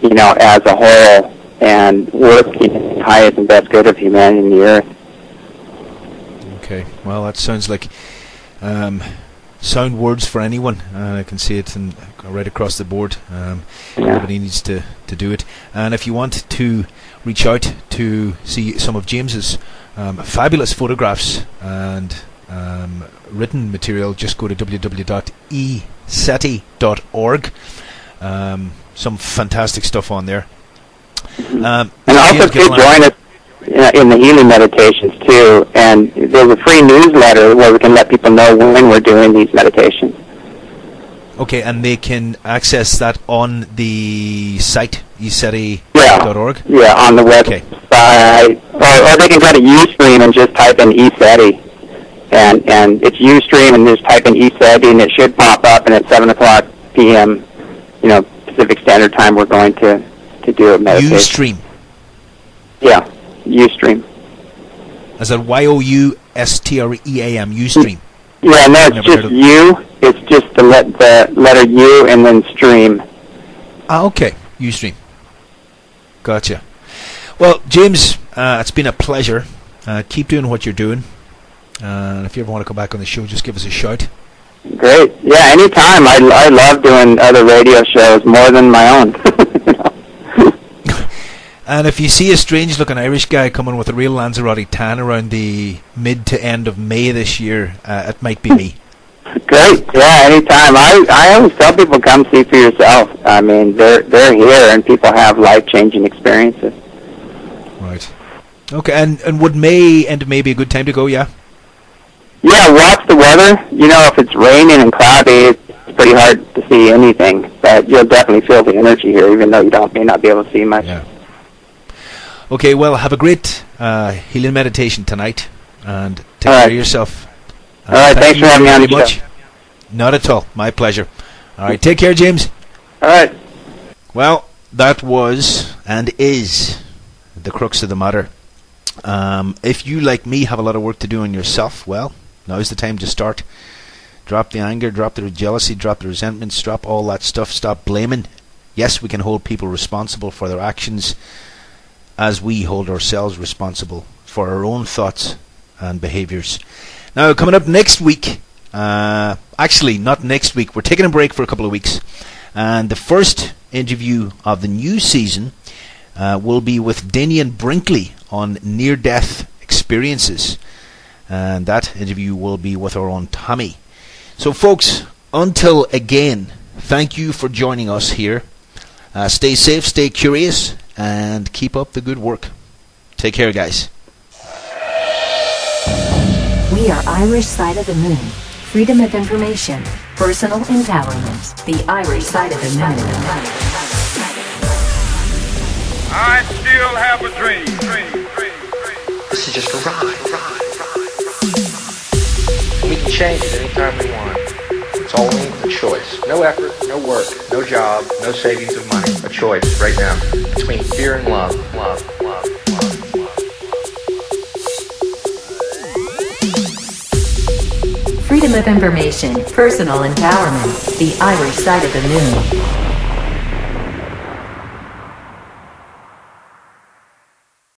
you know, as a whole and working in the highest and best good of humanity and the earth. Okay, well, that sounds like um, sound words for anyone. Uh, I can see it in, right across the board. Um, Yeah. Everybody needs to, to do it. And if you want to reach out to see some of James's um, fabulous photographs and um, written material, just go to www.eceti.org. Um, some fantastic stuff on there. Um, And also to get along- join us uh, in the healing meditations too. And there's a free newsletter where we can let people know when we're doing these meditations. Okay, and they can access that on the site Yeah. eceti.org. Yeah, on the Okay. website. Or, or they can go to Ustream and just type in ECETI. And, and it's Ustream and just type in ECETI and it should pop up and at 7 o'clock p.m., you know, Pacific Standard Time, we're going to, to do a meditation. Ustream. Yeah, Ustream. Is that Y O U S T R E A M? Ustream. Yeah, no, it's just U. It's just the, let, the letter U and then stream. Ah, okay. Ustream. Gotcha. Well, James, uh, it's been a pleasure. Uh, keep doing what you're doing. Uh, and if you ever want to come back on the show, just give us a shout. Great. Yeah, anytime. I, I love doing other radio shows more than my own. [laughs] And if you see a strange looking Irish guy coming with a real Lanzarote tan around the mid to end of May this year, uh, it might be me. [laughs] Great. Yeah, anytime. I I always tell people come see for yourself. I mean, they're they're here and people have life changing experiences. Right. Okay, and, and would May, of May be a good time to go, yeah? Yeah, watch the weather. You know, if it's raining and cloudy, it's pretty hard to see anything. But you'll definitely feel the energy here, even though you don't may not be able to see much. Yeah. Okay, well, have a great uh, healing meditation tonight, and take All care right. of yourself. Uh, All right, thank thanks you for having me on much. show. Not at all. My pleasure. All right, take care, James. All right. Well, that was and is the crux of the matter. Um, if you, like me, have a lot of work to do on yourself, well, now's the time to start. Drop the anger, drop the jealousy, drop the resentments, drop all that stuff. Stop blaming. Yes, we can hold people responsible for their actions as we hold ourselves responsible for our own thoughts and behaviors. Now, coming up next week, uh, actually, not next week, we're taking a break for a couple of weeks. And the first interview of the new season uh, will be with Dannion Brinkley on near death experiences. And that interview will be with our own Tommy. So, folks, until again, thank you for joining us here. Uh, stay safe, stay curious, and keep up the good work. Take care, guys. We are Irish Side of the Moon. Freedom of information, personal empowerment. The Irish Side of the Moon. I still have a dream. dream, dream, dream. This is just a ride. We can change it anytime we want. Only a choice. No effort, no work, no job, no savings of money. A choice right now between fear and love. Love, love, love, love. freedom of information, personal empowerment, the Irish side of the moon.